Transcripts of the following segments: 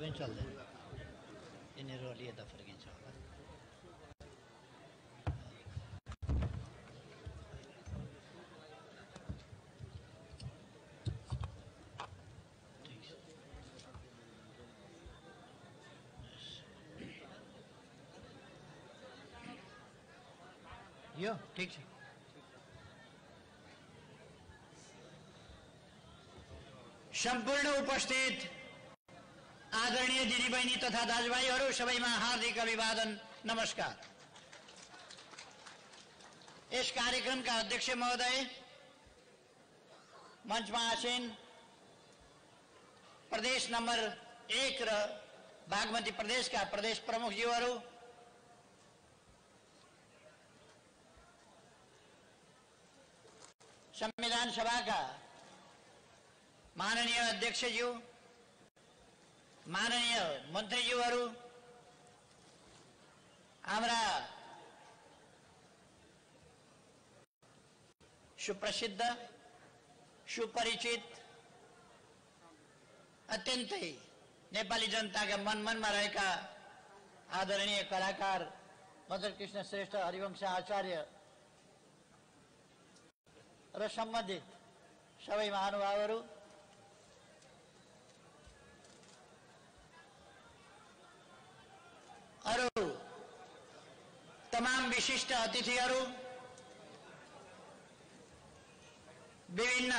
पनि चल्दैन यिनीहरू अलि यता फर्किन्छ होला ठिक छ। यो ठिक छ सम्पूर्ण उपस्थित। आदरणीय दिदीबहिनी तथा दाजुभाइहरू सबैमा हार्दिक अभिवादन नमस्कार। यस कार्यक्रमका अध्यक्ष महोदय मञ्चमा आसीन प्रदेश नम्बर एक र बागमती प्रदेशका प्रदेश प्रमुखज्यूहरू संविधान सभाका माननीय अध्यक्षज्यू माननीय मन्त्रीज्यूहरू हाम्रा सुप्रसिद्ध सुपरिचित अत्यन्तै नेपाली जनताका मन मनमा रहेका आदरणीय कलाकार मदन कृष्ण श्रेष्ठ हरिवंश आचार्य र सम्बन्धित सबै महानुभावहरू અરુ તમામ વિશિષ્ટ અતિથિઓ विभिन्न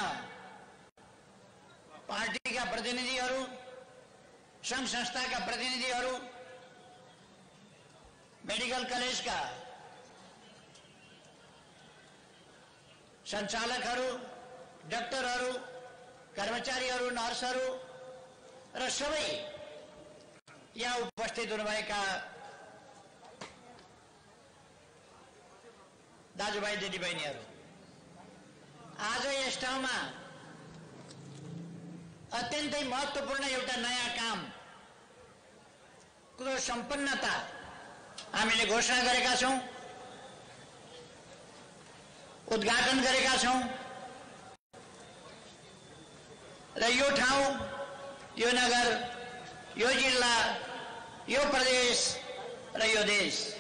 पार्टी का प्रतिनिधि संघ संस्था का प्रतिनिधि मेडिकल कलेज का संचालक डॉक्टर कर्मचारी नर्सहरू र सबै यहाँ उपस्थित हुनुभएका दाजुभाइ दिदीबहिनीहरू। आज यस ठाउँमा अत्यन्तै महत्त्वपूर्ण एउटा नयाँ काम को सम्पन्नता हामीले घोषणा गरेका छौँ उद्घाटन गरेका छौँ। र यो ठाउँ यो नगर यो जिल्ला यो प्रदेश र यो देश।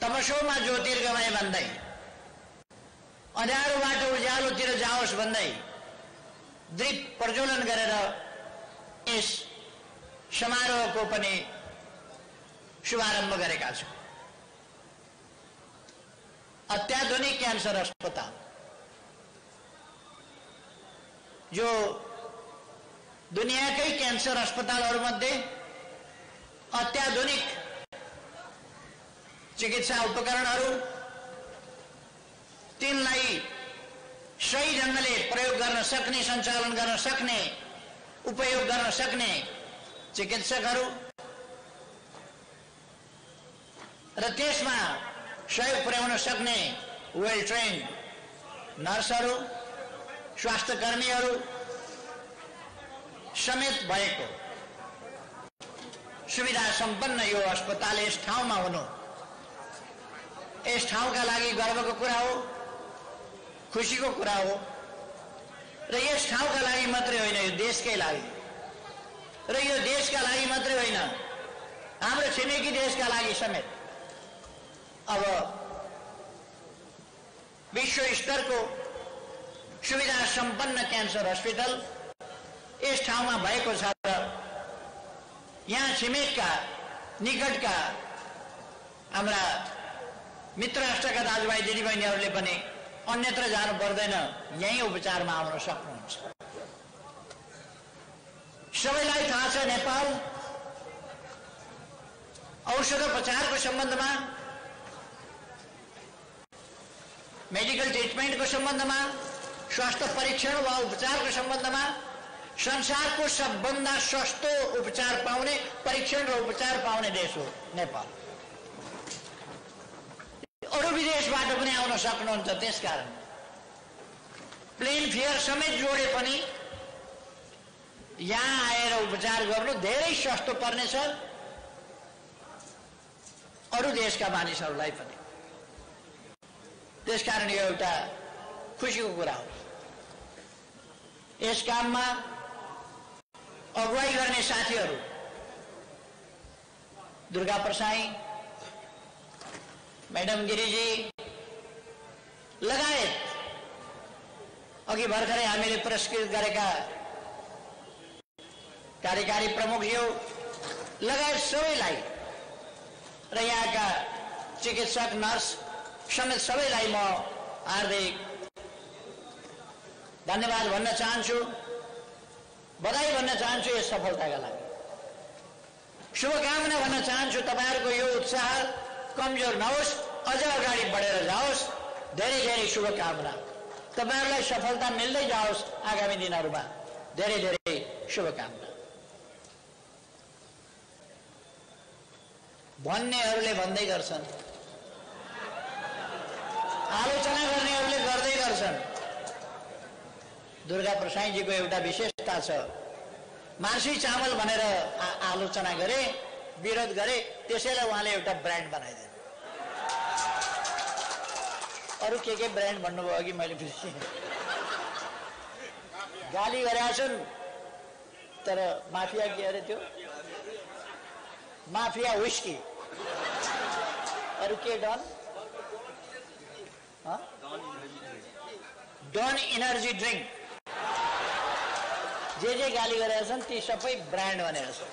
तमसोमा ज्योतिर्गमय भन्दै अँध्यारोबाट उज्यालोतिर जाओस् भन्दै दीप प्रज्वलन गरेर यस समारोहको पनि शुभारम्भ गरेका छौँ अत्याधुनिक क्यान्सर अस्पताल जो दुनियाँकै क्यान्सर अस्पतालहरूमध्ये अत्याधुनिक चिकित्सा उपकरणहरू तिनलाई सही ढङ्गले प्रयोग गर्न सक्ने सञ्चालन गर्न सक्ने उपयोग गर्न सक्ने चिकित्सकहरू। र त्यसमा सहयोग पुर्याउन सक्ने वेल ट्रेन नर्सहरू स्वास्थ्य कर्मीहरू समेत भएको सुविधा सम्पन्न यो अस्पताल यस ठाउँमा हुनु। यस ठाउँका लागि गर्वको कुरा हो खुसीको कुरा हो। र यस ठाउँका लागि मात्रै होइन यो देशकै लागि। र यो देशका लागि मात्रै होइन हाम्रो छिमेकी देशका लागि समेत। अब विश्व स्तरको सुविधा सम्पन्न क्यान्सर हस्पिटल यस ठाउँमा भएको छ र यहाँ छिमेकका निकटका हाम्रा मित्र राष्ट्रका दाजुभाइ दिदीबहिनीहरूले पनि अन्यत्र जानु पर्दैन। यहीँ उपचारमा आउन सक्नुहुन्छ। सबैलाई थाहा छ नेपाल? औषधोपचारको सम्बन्धमा? मेडिकल ट्रिटमेन्टको सम्बन्धमा? स्वास्थ्य परीक्षण वा उपचारको सम्बन्धमा? संसारको सबभन्दा सस्तो उपचार पाउने परीक्षण र उपचार पाउने देश हो नेपाल। विदेशबाट पनि आउन सक्नुहुन्छ त्यसकारण। प्लेन फेयर समेत जोडे पनि यहाँ आएर उपचार गर्नु धेरै सस्तो पर्नेछ अरू देशका मानिसहरूलाई पनि। त्यसकारण यो एउटा खुसीको कुरा हो। यस काममा अगुवाई गर्ने साथीहरू दुर्गा प्रसाई म्याडम गिरिजी लगायत। अघि भर्खरै हामीले पुरस्कृत गरेका कार्यकारी प्रमुखज्यू लगायत सबैलाई र यहाँका चिकित्सक नर्स समेत सबैलाई म हार्दिक धन्यवाद भन्न चाहन्छु। बधाई भन्न चाहन्छु यस सफलताका लागि। शुभकामना भन्न चाहन्छु तपाईँहरूको यो उत्साह कमजोर नहोस् अझ अगाडि बढेर जाओस्। धेरै धेरै शुभकामना। तपाईँहरूलाई सफलता मिल्दै जाओस् आगामी दिनहरूमा। धेरै धेरै शुभकामना। भन्नेहरूले भन्दै गर्छन्। आलोचना गर्नेहरूले गर्दै गर्छन्। दुर्गा प्रसाईजीको एउटा विशेषता छ। मार्सी चामल भनेर आलोचना गरे विरोध गरे त्यसैलाई उहाँले एउटा ब्रान्ड बनाइदिनु अरू के के ब्रान्ड भन्नुभयो अघि मैले बिर्सेँ गाली गरेका छन् तर माफिया के अरे त्यो? माफिया विस्की अरू के डन? डन इनर्जी ड्रिङ्क जे जे गाली गरेका छन् ती सबै ब्रान्ड भनेर छन्।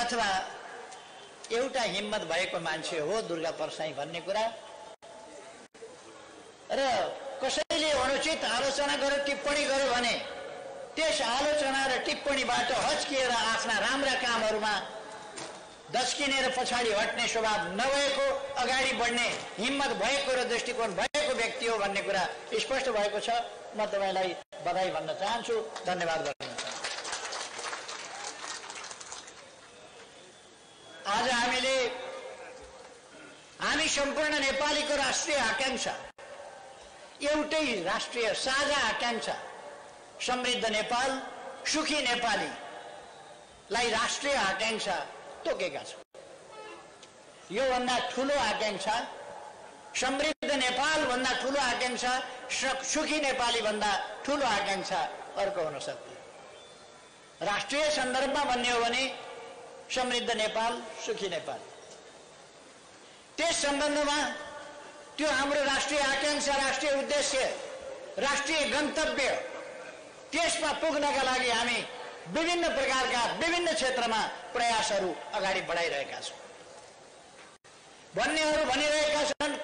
अथवा एउटा हिम्मत भएको मान्छे हो दुर्गा परसाई भन्ने कुरा र कसैले अनुचित आलोचना गर्यो टिप्पणी गर्यो भने त्यस आलोचना र टिप्पणीबाट हच्किएर आफ्ना राम्रा कामहरूमा दस्किने र पछाडि हट्ने स्वभाव नभएको अगाडि बढ्ने हिम्मत भएको र दृष्टिकोण भएको व्यक्ति हो भन्ने कुरा स्पष्ट भएको छ। म तपाईँलाई बधाई भन्न चाहन्छु। धन्यवाद गर्न चाहन्छु आज हामीले हामी सम्पूर्ण नेपालीको राष्ट्रिय आकाङ्क्षा एउटै राष्ट्रिय साझा आकाङ्क्षा समृद्ध नेपाल सुखी नेपालीलाई राष्ट्रिय आकाङ्क्षा तोकेका छौँ योभन्दा ठुलो आकाङ्क्षा समृद्ध नेपालभन्दा ठुलो आकाङ्क्षा सुखी नेपाली भन्दा ठुलो आकाङ्क्षा अर्को हुन सक्दैन राष्ट्रिय सन्दर्भमा भन्ने हो भने समृद्ध नेपाल सुखी नेपाल। त्यस सम्बन्धमा त्यो हाम्रो राष्ट्रिय आकाङ्क्षा राष्ट्रिय उद्देश्य राष्ट्रिय गन्तव्य त्यसमा पुग्नका लागि हामी विभिन्न प्रकारका विभिन्न क्षेत्रमा प्रयासहरू अगाडि बढाइरहेका छौँ। भन्नेहरू भनिरहेका छन्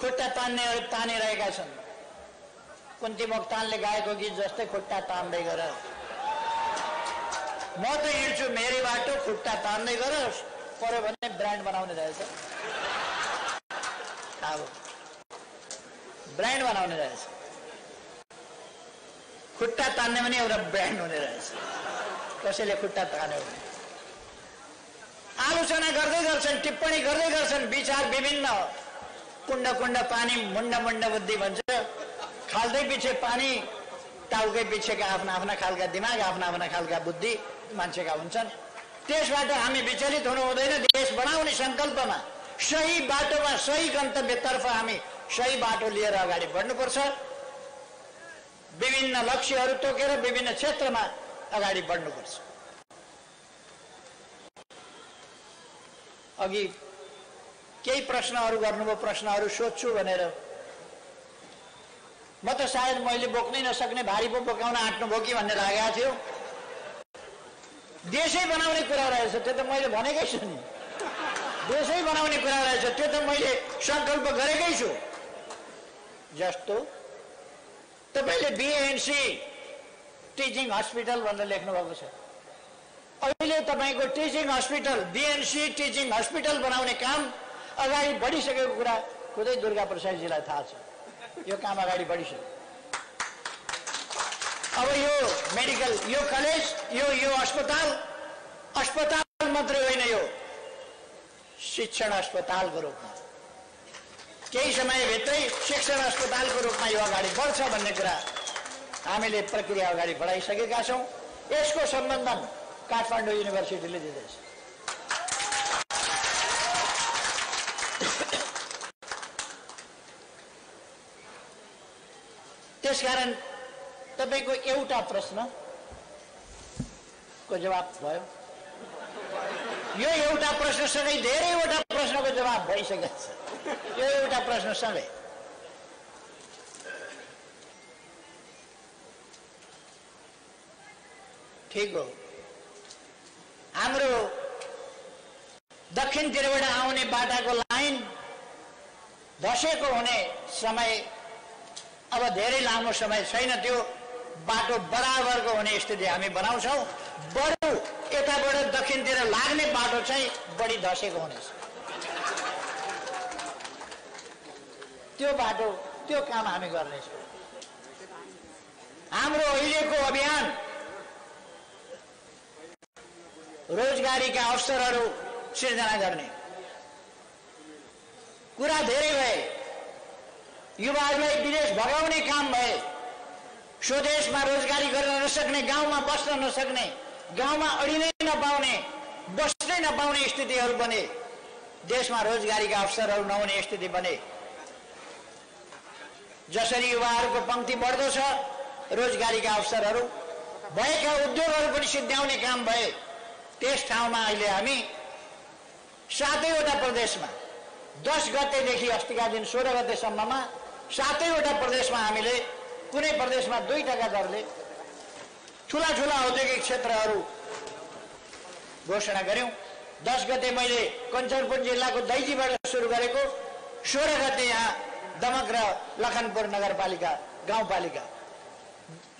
खुट्टा तान्नेहरू तानिरहेका छन्। कुन्ती मोक्तानले गाएको गीत जस्तै खुट्टा तान्दै गर म त हिँड्छु मेरै बाटो खुट्टा तान्दै गर पर्यो भने ब्रान्ड बनाउने रहेछ। अब ब्रान्ड बनाउने रहेछ खुट्टा तान्ने पनि एउटा ब्रान्ड हुने रहेछ कसैले खुट्टा तान्यो भने आलोचना गर्दै गर्छन् टिप्पणी गर्दै गर्छन् विचार विभिन्न। कुण्ड कुण्ड पानी मुण्ड मुण्ड बुद्धि भन्छ खाल्दै पछि पानी टाउकै पछिका आफ्ना आफ्ना खालका दिमाग आफ्ना आफ्ना खालका बुद्धि मान्छेका हुन्छन् त्यसबाट हामी विचलित हुनु हुँदैन देश बनाउने सङ्कल्पमा सही बाटोमा सही गन्तव्यतर्फ हामी सही बाटो लिएर अगाडि बढ्नुपर्छ। विभिन्न लक्ष्यहरू तोकेर विभिन्न क्षेत्रमा अगाडि बढ्नुपर्छ। अघि केही प्रश्नहरू गर्नुभयो प्रश्नहरू सोध्छु भनेर। म त सायद मैले बोक्नै नसक्ने भारी पो बोकाउन आँट्नुभयो कि भन्ने लागेको थियो। देशै बनाउने कुरा रहेछ त्यो त मैले भनेकै छु नि देशै बनाउने कुरा रहेछ। त्यो त मैले सङ्कल्प गरेकै छु। जस्तो तपाईँले बिएनसी टिचिङ हस्पिटल भनेर लेख्नुभएको छ। अहिले तपाईँको teaching hospital BNC teaching hospital बनाउने काम अगाडि बढिसकेको कुरा खुदै दुर्गा प्रसादजीलाई थाहा छ। यो काम अगाडि बढिसक्यो। अब यो मेडिकल यो कलेज यो यो अस्पताल अस्पताल मात्रै होइन यो। शिक्षण अस्पतालको रूपमा। केही समयभित्रै शिक्षण अस्पतालको रूपमा यो अगाडि बढ्छ भन्ने कुरा हामीले प्रक्रिया अगाडि बढाइसकेका छौँ। यसको सम्बन्धन काठमाडौँ युनिभर्सिटीले दिँदैछ। त्यसकारण तपाईँको एउटा प्रश्न को जवाब भयो। यो एउटा प्रश्नसँगै धेरैवटा प्रश्नको जवाब भइसकेको छ। यो एउटा प्रश्नसँगै। ठिक हो। हाम्रो दक्षिणतिरबाट आउने बाटाको लाइन धसेको हुने समय अब धेरै लामो समय छैन। त्यो बाटो बराबरको हुने स्थिति हामी बनाउँछौँ। बरु यताबाट दक्षिणतिर लाग्ने बाटो चाहिँ बढी धसेको हुनेछ। त्यो बाटो त्यो काम हामी गर्नेछौँ। हाम्रो अहिलेको अभियान रोजगारीका अवसरहरू सिर्जना गर्ने। कुरा धेरै भए युवाहरूलाई विदेश भगाउने काम भए स्वदेशमा रोजगारी गर्न नसक्ने गाउँमा बस्न नसक्ने गाउँमा अडिनै नपाउने बस्नै नपाउने स्थितिहरू बने देशमा रोजगारीका अवसरहरू नहुने स्थिति बने। जसरी युवाहरूको पङ्क्ति बढ्दो छ रोजगारीका अवसरहरू भएका उद्योगहरू पनि सिद्ध्याउने काम भए त्यस ठाउँमा अहिले हामी सातैवटा प्रदेशमा दस गतेदेखि अस्तिका दिन सोह्र गतेसम्ममा सातैवटा प्रदेशमा हामीले कुनै प्रदेशमा दुई टका दरले ठुला ठुला औद्योगिक क्षेत्रहरू घोषणा गऱ्यौँ दस गते मैले कञ्चनपुर जिल्लाको दैजीबाट सुरु गरेको सोह्र गते यहाँ दमक र लखनपुर नगरपालिका गाउँपालिका।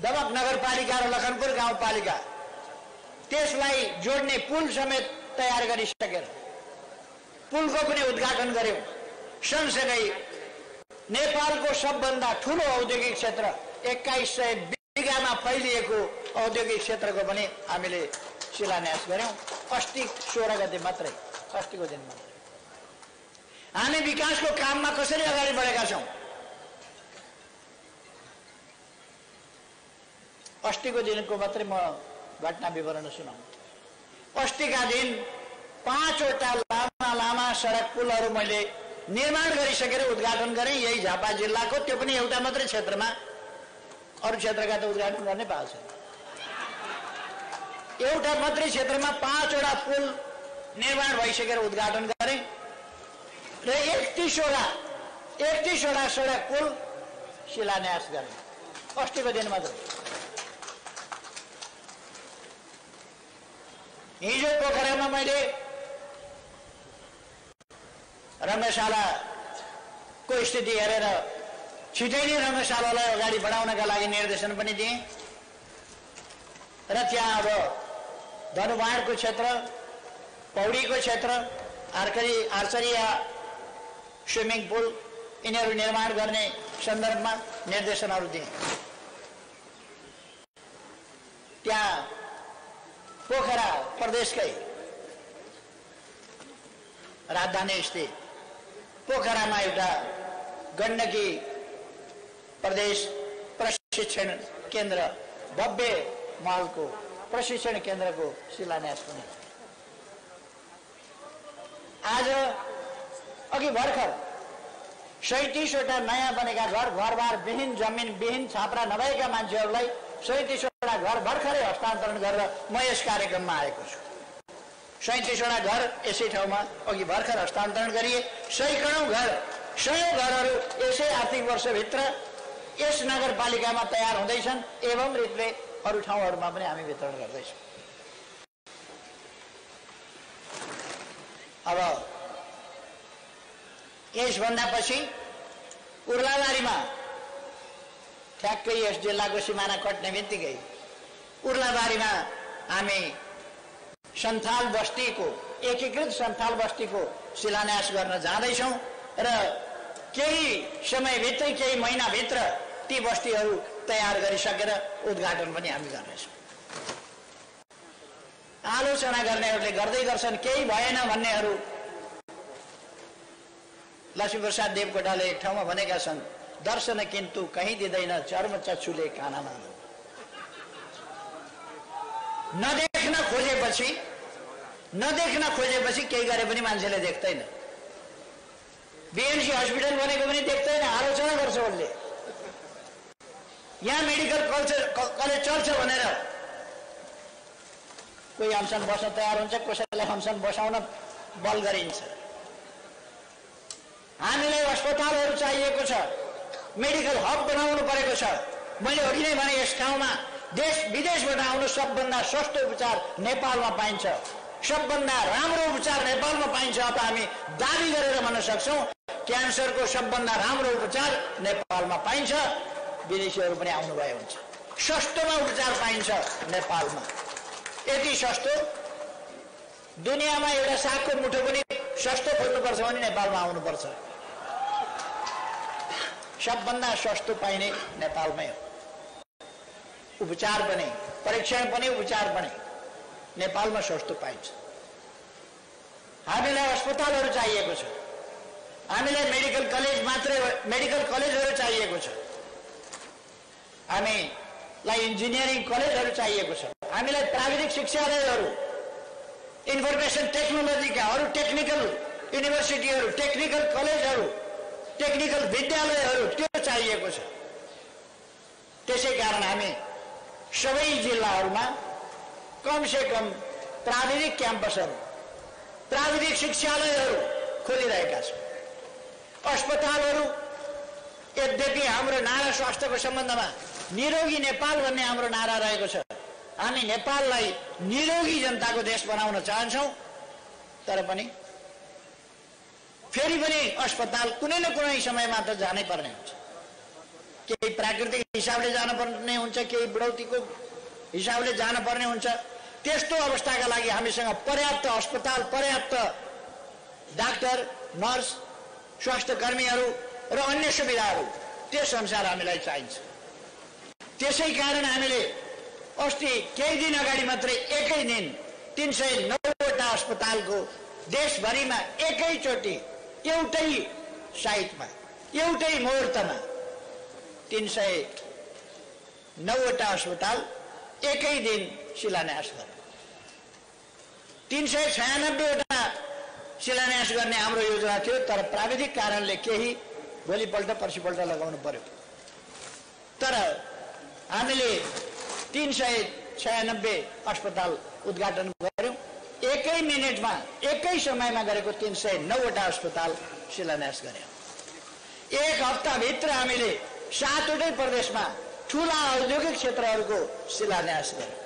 दमक नगरपालिका र लखनपुर गाउँपालिका। त्यसलाई जोड्ने पुल समेत तयार गरिसकेर पुलको पनि उद्घाटन गऱ्यौँ सँगसँगै नेपालको सबभन्दा ठुलो औद्योगिक क्षेत्र एक्काइस सय बिघामा फैलिएको औद्योगिक क्षेत्रको पनि हामीले शिलान्यास गऱ्यौँ। अस्ति सोह्र गते मात्रै अस्तिको दिन मात्रै। हामी विकासको काममा कसरी अगाडि बढेका छौँ? अस्तिको दिनको मात्रै म घटना विवरण सुनाउँ। अस्तिका दिन पाँचवटा लामा लामा सडक पुलहरू मैले निर्माण गरिसकेर उद्घाटन गरेँ। यही झापा जिल्लाको त्यो पनि एउटा मात्रै क्षेत्रमा अरू क्षेत्रका त उद्घाटन गर्नै पाएको छैन एउटा मात्रै क्षेत्रमा पाँचवटा पुल निर्माण भइसकेर उद्घाटन गरेँ र एकतिसवटा एकतिसवटा सडक पुल शिलान्यास गरेँ। अस्तिको दिन मात्रै हिजो पोखरामा मैले रङ्गशालाको स्थिति हेरेर छिटै नै रङ्गशालालाई अगाडि बढाउनका लागि निर्देशन पनि दिएँ। र त्यहाँ अब धनुबाँडको क्षेत्र पौडीको क्षेत्र आर्करी आर्चरी या स्विमिङ पुल यिनीहरू निर्माण गर्ने सन्दर्भमा निर्देशनहरू दिएँ। त्यहाँ पोखरा प्रदेशकै राजधानी स्थित पोखरामा एउटा गण्डकी प्रदेश प्रशिक्षण केन्द्र भव्य महलको प्रशिक्षण केन्द्रको शिलान्यास पनि आज अघि भर्खर सैतिसवटा नयाँ बनेका घर घरबार विहीन जमिन विहीन छाप्रा नभएका मान्छेहरूलाई सैतिसवटा घर भर्खरै हस्तान्तरण गरेर म यस कार्यक्रममा आएको छु। सैतिसवटा घर यसै ठाउँमा अघि भर्खर हस्तान्तरण गरिए। सैकडौँ घर सयौँ घरहरू यसै आर्थिक वर्षभित्र यस नगरपालिकामा तयार हुँदैछन् एवं रीतले अरू ठाउँहरूमा पनि हामी वितरण गर्दैछौँ। अब यसभन्दा पछि उर्लाबारीमा ठ्याक्कै यस जिल्लाको सिमाना कट्ने बित्तिकै उर्लाबारीमा हामी सन्थाल बस्तीको एकीकृत सन्थाल बस्तीको शिलान्यास गर्न जाँदैछौँ र केही समयभित्रै केही महिनाभित्र ती बस्तीहरू तयार गरिसकेर उद्घाटन पनि हामी गर्नेछौँ। आलोचना गर्नेहरूले गर्दै गर्छन् केही भएन भन्नेहरू लक्ष्मीप्रसाद देवकोटाले एक ठाउँमा भनेका छन् दर्शन किन्तु कहीँ दिँदैन चर्म चक्षुले कानामा नदेख्न खोजेपछि नदेख्न खोजेपछि केही गरे पनि मान्छेले देख्दैन। बिएनसी हस्पिटल भनेको पनि देख्दैन आलोचना गर्छ उसले यहाँ मेडिकल कल्चर कलेज चल्छ भनेर। कोही अनसन बस्न तयार हुन्छ कसैलाई अनसन बसाउन बल गरिन्छ। हामीलाई अस्पतालहरू चाहिएको छ। मेडिकल हब बनाउनु परेको छ। मैले अघि नै भने यस ठाउँमा देश विदेशबाट आउनु सबभन्दा सस्तो उपचार नेपालमा पाइन्छ। सबभन्दा राम्रो उपचार नेपालमा पाइन्छ। अब हामी दावी गरेर भन्न सक्छौँ क्यान्सरको सबभन्दा राम्रो उपचार नेपालमा पाइन्छ। विदेशीहरू पनि आउनुभयो हुन्छ। सस्तोमा उपचार पाइन्छ नेपालमा। यति सस्तो। दुनियाँमा एउटा सागको मुठो पनि सस्तो खोज्नुपर्छ भने नेपालमा आउनुपर्छ। सबभन्दा सस्तो पाइने नेपालमै हो। उपचार पनि परीक्षण पनि उपचार पनि नेपालमा सस्तो पाइन्छ। हामीलाई अस्पतालहरू चाहिएको छ। हामीलाई मेडिकल कलेज मात्रै मेडिकल कलेजहरू चाहिएको छ। हामीलाई इन्जिनियरिङ कलेजहरू चाहिएको छ। हामीलाई प्राविधिक शिक्षालयहरू इन्फर्मेसन टेक्नोलोजीका अरू टेक्निकल युनिभर्सिटीहरू टेक्निकल कलेजहरू टेक्निकल विद्यालयहरू त्यो चाहिएको छ। त्यसै कारण हामी सबै जिल्लाहरूमा कमसे कम प्राविधिक क्याम्पसहरू प्राविधिक शिक्षालयहरू खोलिरहेका छौँ। अस्पतालहरू यद्यपि हाम्रो नारा स्वास्थ्यको सम्बन्धमा निरोगी नेपाल भन्ने हाम्रो नारा रहेको छ। हामी नेपाललाई निरोगी जनताको देश बनाउन चाहन्छौँ तर पनि फेरि पनि अस्पताल कुनै न कुनै समयमा त जानै पर्ने हुन्छ। केही प्राकृतिक हिसाबले जानुपर्ने हुन्छ केही बुढौतीको हिसाबले जानुपर्ने हुन्छ। त्यस्तो अवस्थाका लागि हामीसँग पर्याप्त अस्पताल पर्याप्त डाक्टर नर्स स्वास्थ्य कर्मीहरू र अन्य सुविधाहरू त्यस अनुसार हामीलाई चाहिन्छ। त्यसै कारण हामीले अस्ति केही दिन अगाडि मात्रै एकै दिन तिन सय नौवटा अस्पतालको देशभरिमा एकैचोटि एउटै साइटमा एउटै मुहुर्तमा तिन सय नौवटा अस्पताल एकै दिन शिलान्यास गर्यो तिन सय छयानब्बेवटा शिलान्यास गर्ने हाम्रो योजना थियो तर प्राविधिक कारणले केही भोलिपल्ट पर्सिपल्ट लगाउनु पर्यो। तर हामीले तिन सय छयानब्बे अस्पताल उद्घाटन गऱ्यौँ एकै मिनटमा एकै समयमा गरेको तिन सय नौवटा अस्पताल शिलान्यास गऱ्यौँ एक हप्ताभित्र हामीले सातवटै प्रदेशमा ठुला औद्योगिक क्षेत्रहरूको शिलान्यास गर्यौँ।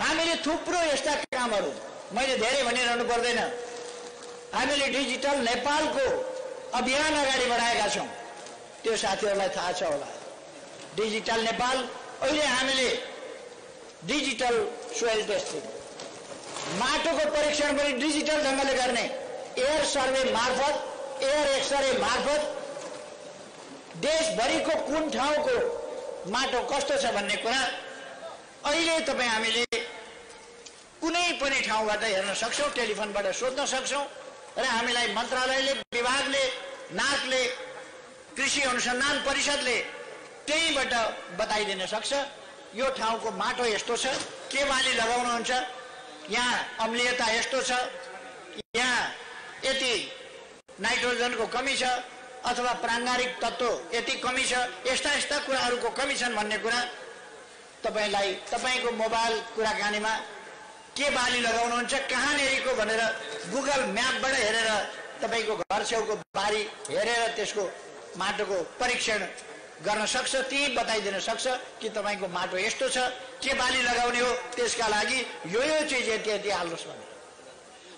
हामीले थुप्रो यस्ता कामहरू मैले धेरै भनिरहनु पर्दैन हामीले डिजिटल नेपालको अभियान अगाडि बढाएका छौँ। त्यो साथीहरूलाई थाहा छ होला। डिजिटल नेपाल अहिले हामीले डिजिटल सोइल टेस्टिङ। माटोको परीक्षण पनि डिजिटल ढङ्गले गर्ने। एयर सर्वे मार्फत एयर एक्सरे मार्फत देशभरिको कुन ठाउँको माटो कस्तो छ भन्ने कुरा अहिले तपाईँ हामीले कुनै पनि ठाउँबाट हेर्न सक्छौँ टेलिफोनबाट सोध्न सक्छौँ र हामीलाई मन्त्रालयले विभागले नाकले कृषि अनुसन्धान परिषदले त्यहीँबाट बताइदिन सक्छ। यो ठाउँको माटो यस्तो छ के बाली लगाउनुहुन्छ यहाँ अम्लीयता यस्तो छ यहाँ यति नाइट्रोजनको कमी छ अथवा प्राङ्गारिक तत्त्व यति कमी छ यस्ता यस्ता कुराहरूको कमी छन् भन्ने कुरा तपाईँलाई तपाईँको मोबाइल कुराकानीमा के बाली लगाउनुहुन्छ कहाँनिरको भनेर गुगल म्यापबाट हेरेर तपाईँको घर छेउको बारी हेरेर त्यसको माटोको परीक्षण गर्न सक्छ ती बताइदिन सक्छ कि तपाईँको माटो यस्तो छ के बाली लगाउने हो त्यसका लागि यो यो चिज यति यति हाल्नुहोस् भने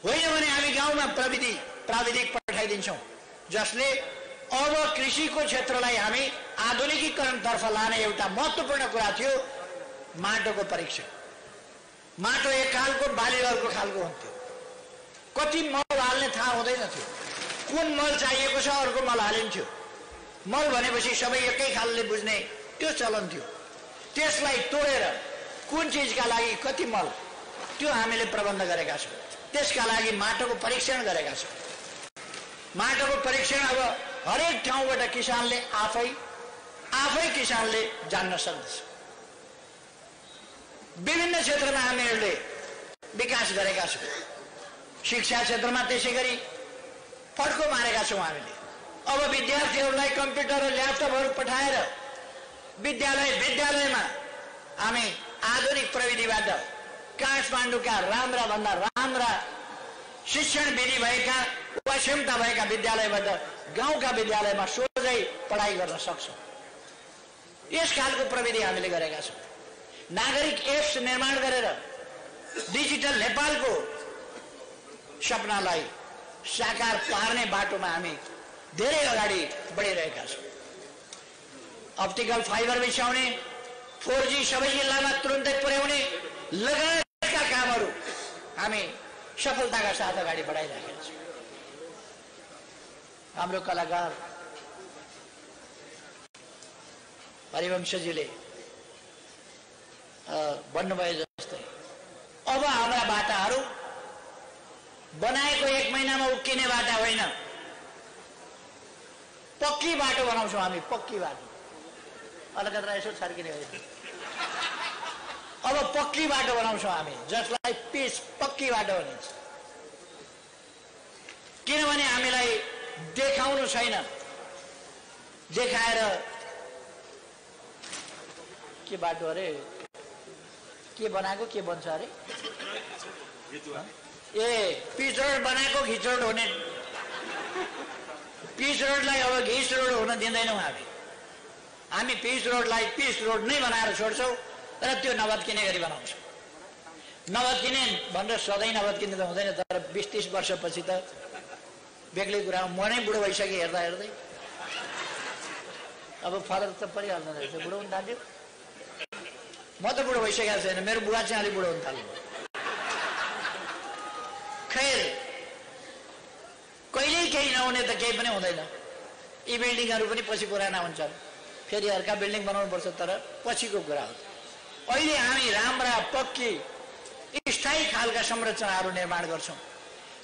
होइन भने हामी गाउँमा प्रविधि प्राविधिक पठाइदिन्छौँ जसले अब कृषिको क्षेत्रलाई हामी आधुनिकीकरणतर्फ लाने एउटा महत्त्वपूर्ण कुरा थियो माटोको परीक्षण। माटो एक खालको बाली अर्को खालको हुन्थ्यो। कति मल हाल्ने थाहा हुँदैन थियो। कुन मल चाहिएको छ अर्को मल हालिन्थ्यो। मल भनेपछि सबै एकै खालले बुझ्ने त्यो चलन थियो। त्यसलाई तोडेर कुन चिजका लागि कति मल त्यो हामीले प्रबन्ध गरेका छौँ। त्यसका लागि माटोको परीक्षण गरेका छौँ। माटोको परीक्षण अब हरेक ठाउँबाट किसानले आफै आफै किसानले जान्न सक्दछ। विभिन्न क्षेत्रमा हामीहरूले विकास गरेका छौँ। शिक्षा क्षेत्रमा त्यसै गरी फड्को मारेका छौँ हामीले। अब विद्यार्थीहरूलाई कम्प्युटर र ल्यापटपहरू पठाएर विद्यालय विद्यालयमा हामी आधुनिक प्रविधिबाट काठमाडौँका राम्रा भन्दा राम्रा शिक्षण विधि भएका वा क्षमता भएका विद्यालयबाट गाउँका विद्यालयमा सोझै पढाइ गर्न सक्छौँ। यस खालको प्रविधि हामीले गरेका छौँ। नागरिक एप्स निर्माण गरेर डिजिटल नेपालको सपनालाई साकार पार्ने बाटोमा हामी धेरै अगाडि बढिरहेका छौँ अप्टिकल फाइबर बिछाउने फोर जी सबै जिल्लामा तुरन्तै पुर्याउने लगायतका कामहरू हामी सफलताका साथ अगाडि बढाइरहेका छौँ। हाम्रो कलाकार हरिवंशजीले भन्नुभयो जस्तै अब हाम्रा बाटाहरू बनाएको एक महिनामा उक्किने बाटा होइन। पक्की बाटो बनाउँछौँ हामी पक्की बाटो। अलकत्रा यसो छर्किने होइन अब पक्की बाटो बनाउँछौँ हामी जसलाई पिच पक्की बाटो भनिन्छ। किनभने हामीलाई देखाउनु छैन। देखाएर के बाटो अरे? के बनाएको के बन्छ अरे? ए पिच रोड बनाएको घिच रोड हुने पिच रोडलाई अब घिच रोड हुन दिँदैनौँ हामी। हामी पिच रोडलाई पिच रोड नै बनाएर छोड्छौँ र त्यो नभत्किने गरी बनाउँछौँ। नभत्किने भनेर सधैँ नभत्किने त हुँदैन तर बिस तिस वर्षपछि त बेग्लै कुरा म नै बुढो भइसकेँ हेर्दा हेर्दै। अब फरक त परिहाल्दैन रहेछ। बुढो हुन थाल्यो। म त बुढो भइसकेको छैन। मेरो बुवा चाहिँ अलिक बुढो हुन थाल्यो। खैर कहिल्यै केही नहुने त केही पनि हुँदैन। यी बिल्डिङहरू पनि पछि पुराना हुन्छन्। फेरि अर्का बिल्डिङ बनाउनुपर्छ तर पछिको कुरा हो। अहिले हामी राम्रा पक्की स्थायी खालका संरचनाहरू निर्माण गर्छौँ।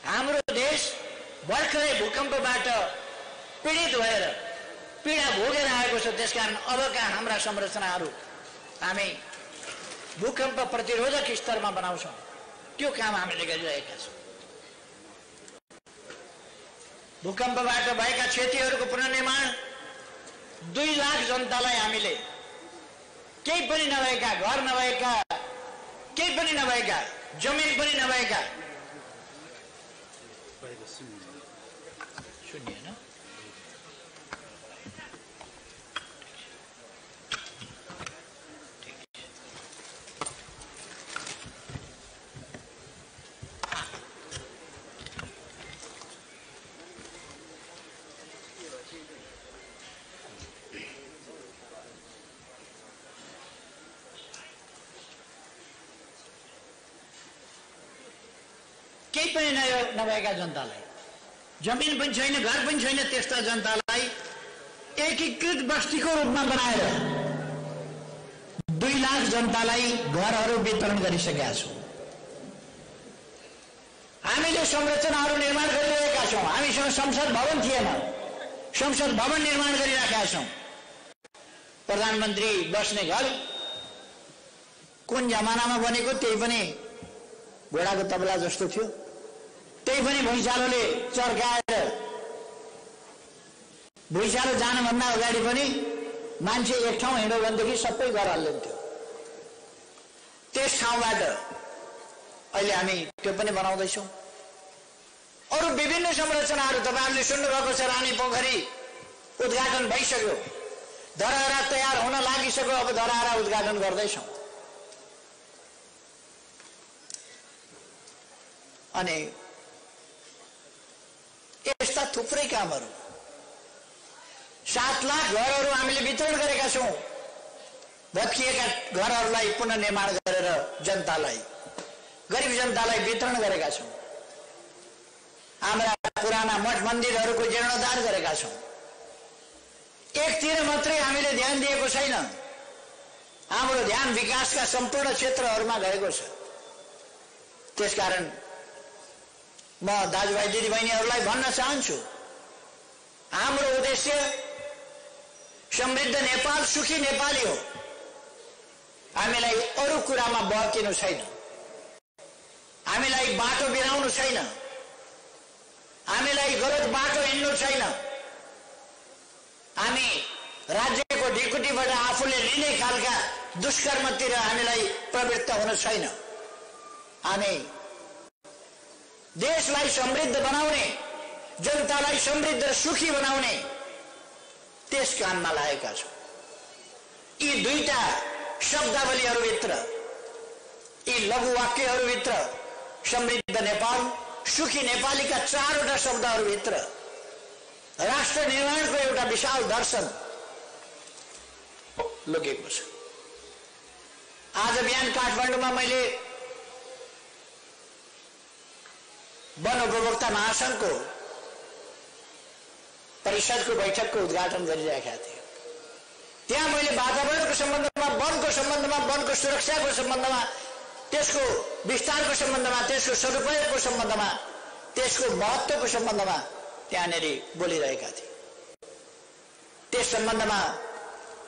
हाम्रो देश भर्खरै भूकम्पबाट पीडित भएर पीडा भोगेर आएको छ। त्यसकारण अबका हाम्रा संरचनाहरू हामी भूकम्प प्रतिरोधक स्तरमा बनाउँछौँ। त्यो काम हामीले गरिरहेका छौँ। भूकम्पबाट भएका क्षतिहरूको पुनर्निर्माण दुई लाख जनतालाई हामीले केही पनि नभएका घर नभएका केही पनि नभएका जमिन पनि नभएका सुनिएन केही पनि नभएका जनतालाई। जमिन पनि छैन घर पनि छैन त्यस्ता जनतालाई एकीकृत बस्तीको रूपमा बनाएर दुई लाख जनतालाई घरहरू वितरण गरिसकेका छौँ। हामीले संरचनाहरू निर्माण गरिरहेका छौँ। हामीसँग संसद भवन थिएन। संसद भवन निर्माण गरिराखेका छौँ। प्रधानमन्त्री बस्ने घर कुन जमानामा बनेको त्यही पनि घोडाको तबला जस्तो थियो। त्यही पनि भुइँचालोले चर्काएर भुइँचालो जानुभन्दा अगाडि पनि मान्छे एक ठाउँ हिँड्यो भनेदेखि सबै घर हल्लिन्थ्यो। त्यस ठाउँबाट अहिले हामी त्यो पनि बनाउँदैछौँ अरू विभिन्न संरचनाहरू तपाईँहरूले सुन्नुभएको छ रानी पोखरी उद्घाटन भइसक्यो। धरहरा तयार हुन लागिसक्यो अब धरहरा उद्घाटन गर्दैछौँ। अनि यस्ता थुप्रै कामहरू। सात लाख घरहरू हामीले वितरण गरेका छौँ। भत्किएका घरहरूलाई पुनर्निर्माण गरेर जनतालाई गरिब जनतालाई वितरण गरेका छौँ। हाम्रा पुराना मठ मन्दिरहरूको जीर्णोद्धार गरेका छौँ। एकतिर मात्रै हामीले ध्यान दिएको छैन। हाम्रो ध्यान विकासका सम्पूर्ण क्षेत्रहरूमा गएको छ। त्यसकारण म दाजुभाइ दिदीबहिनीहरूलाई भन्न चाहन्छु। हाम्रो उद्देश्य समृद्ध नेपाल सुखी नेपाली हो। हामीलाई अरू कुरामा बहकिनु छैन। हामीलाई बाटो बिराउनु छैन। हामीलाई गलत बाटो हिँड्नु छैन। हामी राज्यको ढिकुटीबाट आफूले लिने खालका दुष्कर्मतिर हामीलाई प्रवृत्त हुनु छैन। हामी देशलाई समृद्ध बनाउने जनतालाई समृद्ध र सुखी बनाउने त्यस काममा लागेका छौँ। यी दुईटा शब्दावलीहरूभित्र यी लघु वाक्यहरूभित्र समृद्ध नेपाल सुखी नेपालीका चारवटा शब्दहरूभित्र राष्ट्र निर्माणको एउटा विशाल दर्शन लुकेको छ। आज बिहान काठमाडौँमा मैले वन उपभोक्ता महासङ्घको परिषदको बैठकको उद्घाटन गरिरहेका थिएँ। त्यहाँ मैले वातावरणको सम्बन्धमा वनको सम्बन्धमा वनको सुरक्षाको सम्बन्धमा त्यसको विस्तारको सम्बन्धमा त्यसको सदुपयोगको सम्बन्धमा त्यसको महत्त्वको सम्बन्धमा त्यहाँनिर बोलिरहेका थिए। त्यस सम्बन्धमा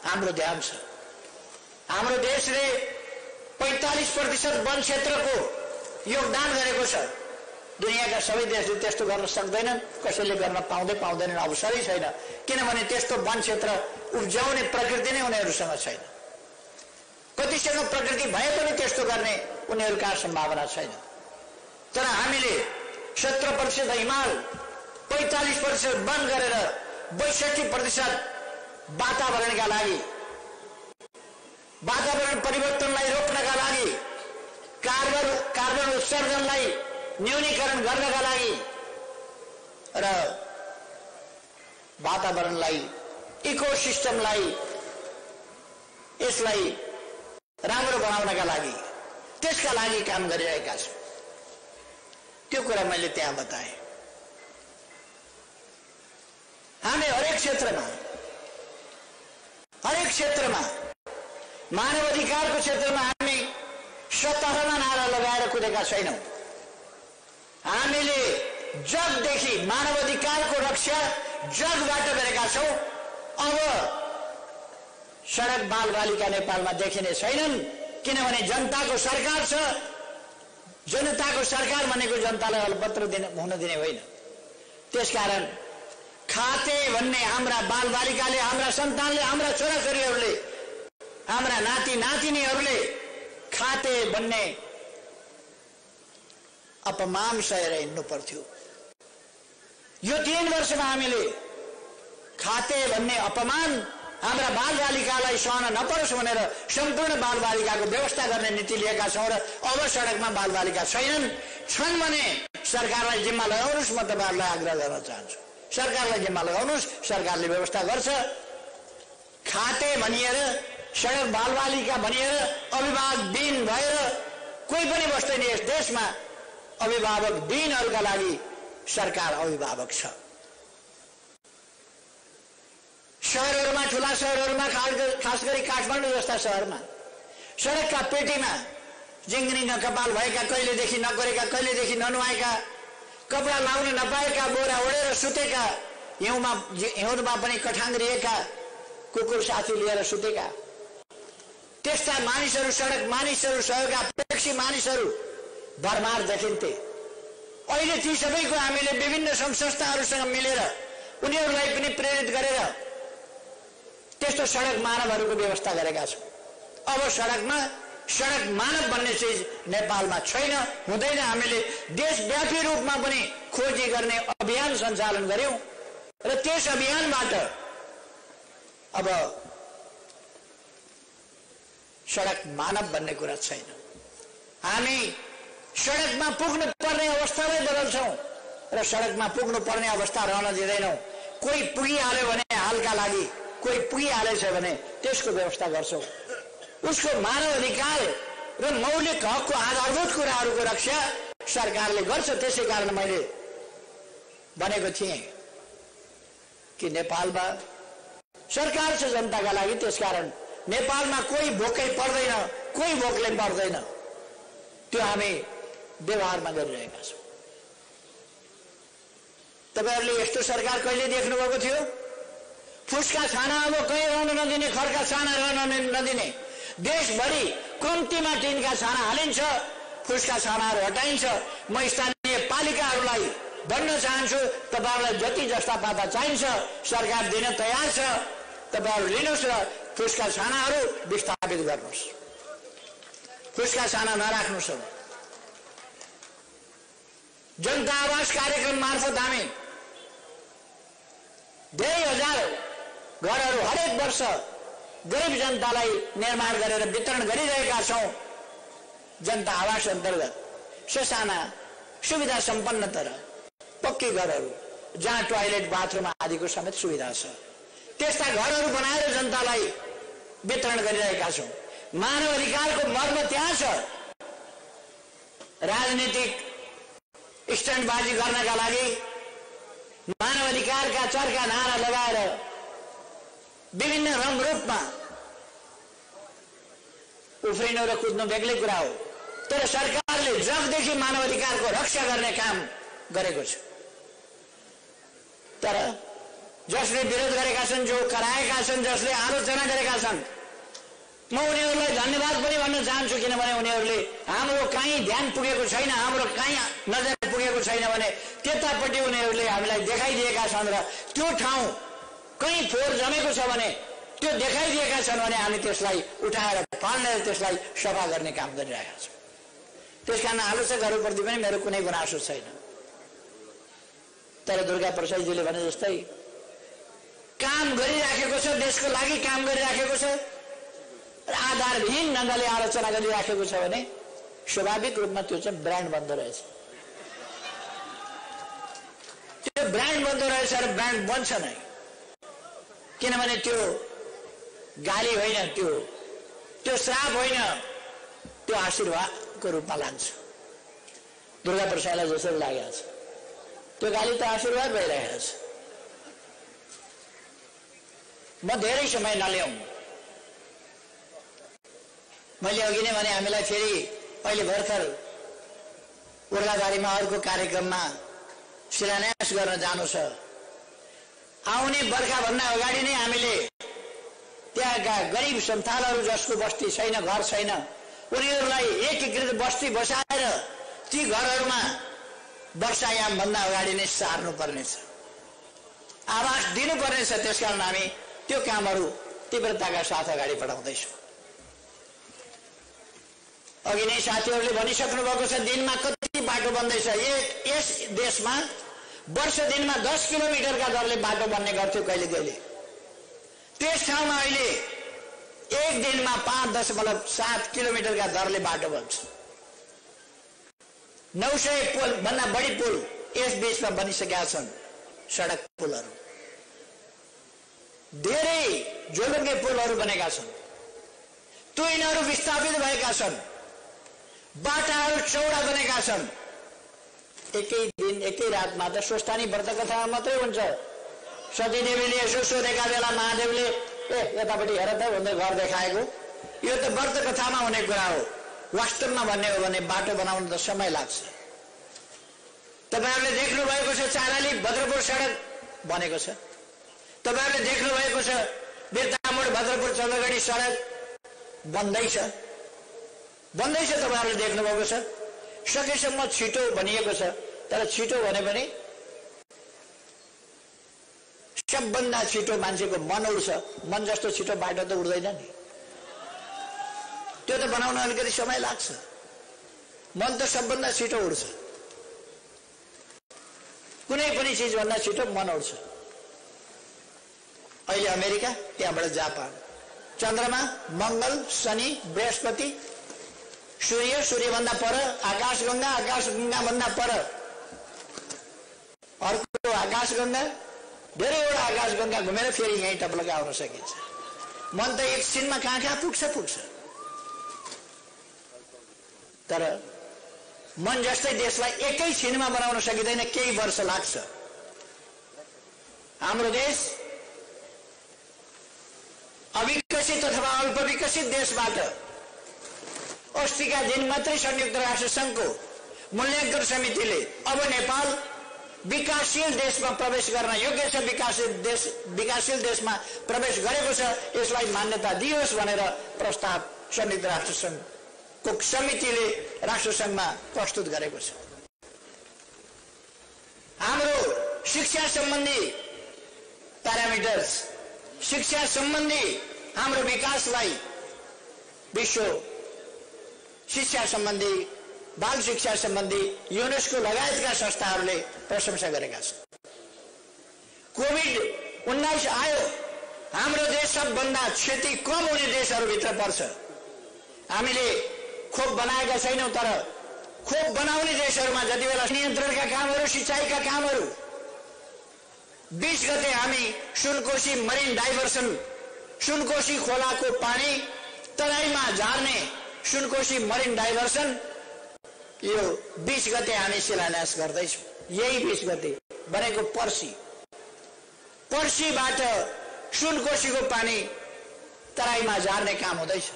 हाम्रो ध्यान छ। हाम्रो देशले पैँतालिस प्रतिशत वन क्षेत्रको योगदान गरेको छ। दुनियाँका सबै देशले त्यस्तो गर्न सक्दैनन् कसैले गर्न पाउँदै पाउँदैनन् अवसरै छैन। किनभने त्यस्तो वन क्षेत्र उब्जाउने प्रकृति नै उनीहरूसँग छैन। कतिसँग प्रकृति भए पनि त्यस्तो गर्ने उनीहरूका सम्भावना छैन। तर हामीले सत्र प्रतिशत हिमाल पैँतालिस प्रतिशत वन गरेर बैसठी प्रतिशत वातावरणका लागि वातावरण परिवर्तनलाई रोक्नका लागि कार्बन कार्बन उत्सर्जनलाई न्यूनीकरण गर्नका लागि र वातावरणलाई इकोसिस्टमलाई यसलाई राम्रो बनाउनका लागि त्यसका लागि काम गरिरहेका छौँ। त्यो कुरा मैले त्यहाँ बताएँ। हामी हरेक क्षेत्रमा हरेक क्षेत्रमा मानव अधिकारको क्षेत्रमा हामी सतहमा नारा लगाएर कुदेका छैनौँ। हामीले जगदेखि मानव अधिकारको रक्षा जगबाट गरेका छौँ। अब सडक बाल बालिका नेपालमा देखिने छैनन् किनभने जनताको सरकार छ। जनताको सरकार भनेको जनतालाई अलपत्र दिने हुन दिने होइन। त्यसकारण खाते भन्ने हाम्रा बाल बालिकाले हाम्रा सन्तानले हाम्रा छोराछोरीहरूले हाम्रा नाति नातिनीहरूले खाते भन्ने अपमान सहेर हिँड्नु पर्थ्यो। यो तिन वर्षमा हामीले खाते भन्ने अपमान हाम्रा बालबालिकालाई सहन नपरोस् भनेर सम्पूर्ण बालबालिकाको व्यवस्था गर्ने नीति लिएका छौँ र अब सडकमा बालबालिका छैनन्। छन् भने सरकारलाई जिम्मा लगाउनुहोस् म तपाईँहरूलाई आग्रह गर्न चाहन्छु। सरकारलाई जिम्मा लगाउनुहोस् सरकारले व्यवस्था गर्छ। खाते भनिएर सडक बालबालिका भनिएर दिन भएर कोही पनि बस्दैन यस देशमा। अभिभावक दिनहरूका लागि सरकार अभिभावक छ। सहरहरूमा ठुला सहरहरूमा खास गरी काठमाडौँ जस्ता सहरमा सडकका पेटीमा जिङ्गिङ कपाल भएका कहिलेदेखि नगरेका कहिलेदेखि ननुहाएका कपडा लाउन नपाएका बोरा ओढेर सुतेका हिउँमा हिउँदमा पनि कठाङ्ग्रिएका कुकुर साथी लिएर सुतेका। त्यस्ता मानिसहरू सडक मानिसहरू सहरका प्रेक्षी मानिसहरू भरमार देखिन्थे। अहिले ती सबैको हामीले विभिन्न सङ्घ संस्थाहरूसँग मिलेर उनीहरूलाई पनि प्रेरित गरेर त्यस्तो सडक मानवहरूको व्यवस्था गरेका छौँ। अब सडकमा सडक मानव भन्ने चिज नेपालमा छैन हुँदैन। हामीले देशव्यापी रूपमा पनि खोजी गर्ने अभियान सञ्चालन गर्यौँ र त्यस अभियानबाट अब सडक मानव भन्ने कुरा छैन। हामी सडकमा पुग्नु पर्ने अवस्थामै बदल्छौँ र सडकमा पुग्नु पर्ने अवस्था रहन दिँदैनौँ। कोही पुगिहाल्यो भने हालका लागि कोही पुगिहालेछ भने त्यसको व्यवस्था गर्छौँ। उसको मानव अधिकार र मौलिक हकको आधारभूत कुराहरूको रक्षा सरकारले गर्छ त्यसै कारण मैले भनेको थिएँ कि नेपालमा सरकार छ जनताका लागि त्यसकारण नेपालमा कोही भोकै पर्दैन कोही भोकले पर्दैन त्यो हामी व्यवहारमा गरिरहेका छौँ। तपाईँहरूले यस्तो सरकार कहिले देख्नुभएको थियो? फुसका छाना अब कहीँ रहन नदिने खरका छाना रहन नदिने। देशभरि कम्तीमा टिनका छाना हालिन्छ फुसका छानाहरू हटाइन्छ। म स्थानीय पालिकाहरूलाई भन्न चाहन्छु तपाईँहरूलाई जति जस्ता पाता चाहिन्छ सरकार दिन तयार छ। तपाईँहरू लिनुहोस् र फुसका छानाहरू विस्थापित गर्नुहोस्। फुसका छाना नराख्नुहोस् जनता आवास कार्यक्रम मार्फत हामी धेरै हजार घरहरू हरेक वर्ष गरिब जनतालाई निर्माण गरेर वितरण गरिरहेका छौँ। जनता आवास अन्तर्गत ससाना सुविधा सम्पन्न तर पक्की घरहरू जहाँ टोयलेट बाथरुम आदिको समेत सुविधा छ। त्यस्ता घरहरू बनाएर जनतालाई वितरण गरिरहेका छौँ। मानव अधिकारको मर्म त्यहाँ छ। राजनीतिक स्ट्यान्डबाजी गर्नका लागि मानव अधिकारका चर्का नारा लगाएर विभिन्न रङ रूपमा उफ्रिनु र कुद्नु बेग्लै कुरा हो। तर सरकारले जगदेखि मानव अधिकारको रक्षा गर्ने काम गरेको छ। तर जसले विरोध गरेका छन् जो कराएका छन् जसले आलोचना गरेका छन् म उनीहरूलाई धन्यवाद पनि भन्न चाहन्छु किनभने उनीहरूले हाम्रो कहीँ ध्यान पुगेको छैन हाम्रो कहीँ नजर पुगेको छैन भने त्यतापट्टि उनीहरूले हामीलाई देखाइदिएका छन् र त्यो ठाउँ कहीँ फोहोर जमेको छ भने त्यो देखाइदिएका छन् भने हामी त्यसलाई उठाएर पाल्ने त्यसलाई सफा गर्ने काम गरिरहेका छौँ। त्यस कारण आलोचकहरूप्रति पनि मेरो कुनै गुनासो छैन। तर दुर्गा प्रसादजीले भने जस्तै काम गरिराखेको छ देशको लागि काम गरिराखेको छ र आधारविहीन ढङ्गले आलोचना गरिराखेको छ भने स्वाभाविक रूपमा त्यो चाहिँ ब्रान्ड बन्दो रहेछ। त्यो ब्रान्ड बन्दो रहेछ र ब्रान्ड बन्छ नै। किनभने त्यो गाली होइन त्यो त्यो श्राप होइन त्यो आशीर्वादको रूपमा लान्छ। दुर्गा प्रसादलाई जसरी लागेको छ। त्यो गाली त आशीर्वाद भइरहेको छ। म धेरै समय नल्याउँ। मैले अघि नै भने हामीलाई फेरि अहिले भर्खर उर्लाबारीमा अर्को कार्यक्रममा शिलान्यास गर्न जानु छ। आउने बर्खाभन्दा अगाडि नै हामीले त्यहाँका गरिब सन्तानहरू जसको बस्ती छैन घर छैन उनीहरूलाई एकीकृत बस्ती बसाएर ती घरहरूमा वर्षायामभन्दा अगाडि नै सार्नु पर्नेछ आवास दिनुपर्नेछ त्यसकारण हामी त्यो कामहरू तीव्रताका साथ अगाडि बढाउँदैछौँ। अघि नै साथीहरूले भनिसक्नु भएको छ दिनमा कति बाटो बन्दैछ यस देशमा वर्ष दिनमा दस किलोमिटरका दरले बाटो बन्ने गर्थ्यो कहिले कहिले। त्यस ठाउँमा अहिले एक दिनमा पाँच दशमलव सात किलोमिटरका दरले बाटो बन्छ। नौ सय पुल भन्दा बढी पुल यस बिचमा बनिसकेका छन् सडक पुलहरू। धेरै जोलुङ्गे पुलहरू बनेका छन्। तुइनहरू विस्थापित भएका छन्। बाटाहरू चौडा बनेका छन्। एकै दिन एकै रातमा त स्वस्थानी व्रत कथा मात्रै हुन्छ। सतीदेवीले यसो सोधेका बेला महादेवले ए यतापट्टि हेर त भन्दै घर देखाएको। यो त व्रत कथामा हुने कुरा हो। वास्तवमा भन्ने हो भने बाटो बनाउनु त समय लाग्छ। तपाईँहरूले देख्नु भएको छ चाराली भद्रपुर सडक बनेको छ। तपाईँहरूले देख्नु भएको छ बिर्तामोड भद्रपुर चन्द्रगढी सडक बन्दैछ। बन्दैछ तपाईँहरूले देख्नुभएको छ। सकेसम्म छिटो भनिएको छ। तर छिटो भने पनि सबभन्दा छिटो मान्छेको मन उड्छ। मन जस्तो छिटो बाटो त उड्दैन नि। त्यो त बनाउन अलिकति समय लाग्छ। मन त सबभन्दा छिटो उड्छ। कुनै पनि चिजभन्दा छिटो मन उड्छ। अहिले अमेरिका त्यहाँबाट जापान। चन्द्रमा मङ्गल शनि बृहस्पति सूर्य सूर्यभन्दा पर आकाशगङ्गा आकाशगङ्गाभन्दा पर। अर्को आकाशगङ्गा धेरैवटा आकाशगङ्गा घुमेर फेरि यहीँ टप्लका आउन सकिन्छ। मन त एकछिनमा कहाँ कहाँ पुग्छ पुग्छ। तर मन जस्तै देशलाई एकै छिनमा बनाउन सकिँदैन केही वर्ष लाग्छ। हाम्रो देश अविकसित अथवा अल्प विकसित देशबाट अस्तिका दिन मात्रै संयुक्त राष्ट्र संघको मूल्याङ्कन समितिले अब नेपाल विकासशील देशमा प्रवेश गर्न योग्य छ विकासशील देश विकासशील देशमा प्रवेश गरेको छ यसलाई मान्यता दियोस् भनेर प्रस्ताव संयुक्त राष्ट्र सङ्घको समितिले राष्ट्र सङ्घमा प्रस्तुत गरेको छ। हाम्रो शिक्षा सम्बन्धी प्यारामिटर्स शिक्षा सम्बन्धी हाम्रो विकासलाई विश्व शिक्षा सम्बन्धी बाल शिक्षा सम्बन्धी युनेस्को लगायतका संस्थाहरूले प्रशंसा गरेका छन्। कोभिड उन्नाइस आयो। हाम्रो देश सबभन्दा क्षति कम हुने देशहरूभित्र पर्छ। हामीले खोप बनाएका छैनौँ तर खोप बनाउने देशहरूमा जति बेला नियन्त्रणका कामहरू सिँचाइका कामहरू बिस गते हामी सुनकोशी मरिन डाइभर्सन सुनकोशी खोलाको पानी तराईमा झार्ने सुनकोशी मरिन डाइभर्सन यो बिस गते हामी शिलान्यास गर्दैछौँ। यही बिस गते भनेको पर्सि। पर्सिबाट सुनकोशीको पानी तराईमा झार्ने काम हुँदैछ।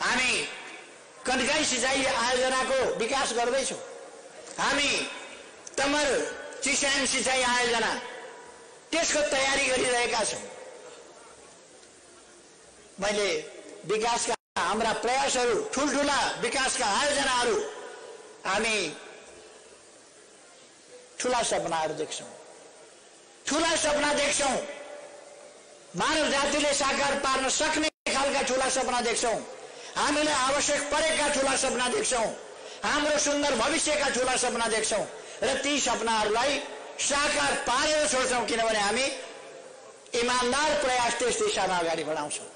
हामी कन्काई सिँचाइ आयोजनाको विकास गर्दैछौँ। हामी तमर चिस्याङ सिँचाइ आयोजना त्यसको तयारी गरिरहेका छौँ। मैले विकासका हाम्रा प्रयासहरू ठुल्ठुला विकासका आयोजनाहरू हामी ठुला सपनाहरू देख्छौँ। ठुला सपना देख्छौँ। मानव जातिले साकार पार्न सक्ने खालका ठुला सपना देख्छौँ। हामीलाई आवश्यक परेका ठुला सपना देख्छौँ। हाम्रो सुन्दर भविष्यका ठुला सपना देख्छौँ र ती सपनाहरूलाई साकार पारेर छोड्छौँ किनभने हामी इमान्दार प्रयास त्यस दिशामा अगाडि बढाउँछौँ।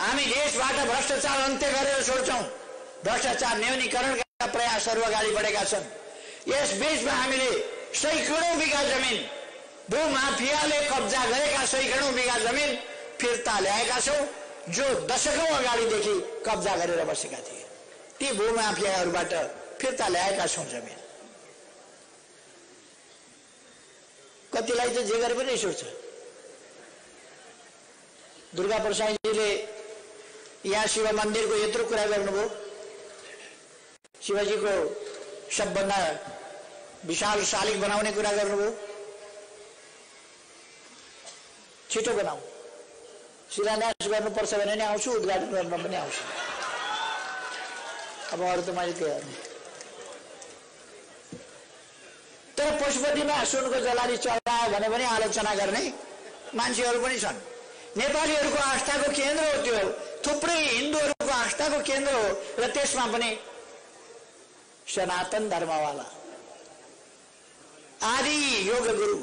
हामी देशबाट भ्रष्टाचार अन्त्य गरेर छोड्छौँ। भ्रष्टाचार न्यूनीकरणका प्रयासहरू अगाडि बढेका छन्। यस बिचमा हामीले सैकडौँ बिघा जमिन भूमाफियाले कब्जा गरेका सैकडौँ बिघा जमिन फिर्ता ल्याएका छौँ जो दशकौँ अगाडिदेखि कब्जा गरेर बसेका थिए। ती भूमाफियाहरूबाट फिर्ता ल्याएका छौँ जमिन। कतिलाई त जे गरे पनि उठ्छ दुर्गा प्रसादजीले यहाँ शिव मन्दिरको यत्रो कुरा गर्नुभयो। शिवजीको सबभन्दा विशाल शालिग बनाउने कुरा गर्नुभयो। छिटो बनाऊ। शिलान्यास गर्नुपर्छ भने नि आउँछु उद्घाटन गर्न पनि आउँछु। अब अरू त मैले गर्नु तर पशुपतिमा सुनको जलाली चलायो भने पनि आलोचना गर्ने मान्छेहरू पनि छन्। नेपालीहरूको आस्थाको केन्द्र हो त्यो। थुप्रै हिन्दूहरूको आस्थाको केन्द्र हो र त्यसमा पनि सनातन धर्मवाला। आदि योग गुरु,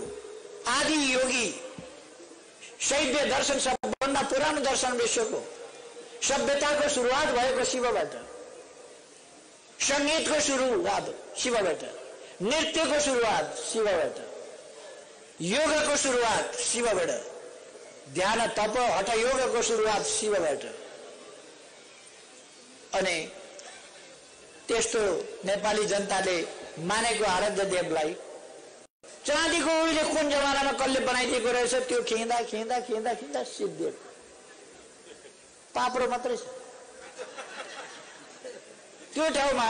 आदि योगी, शैव्य दर्शन सबभन्दा पुरानो दर्शन विश्वको सभ्यताको सुरुवात भएको शिवबाट सङ्गीतको सुरुवात शिवबाट नृत्यको सुरुवात शिवबाट योगको सुरुवात शिवबाट ध्यान, तप, हठ योगको सुरुवात शिवबाट अनि त्यस्तो नेपाली जनताले मानेको आराध्य देवलाई चाँदीको उहिले कुन जमानामा कसले बनाइदिएको रहेछ त्यो खिँदा खिँदा खिँदा खिँदा सिद्धिएको पाप्रो मात्रै छ त्यो ठाउँमा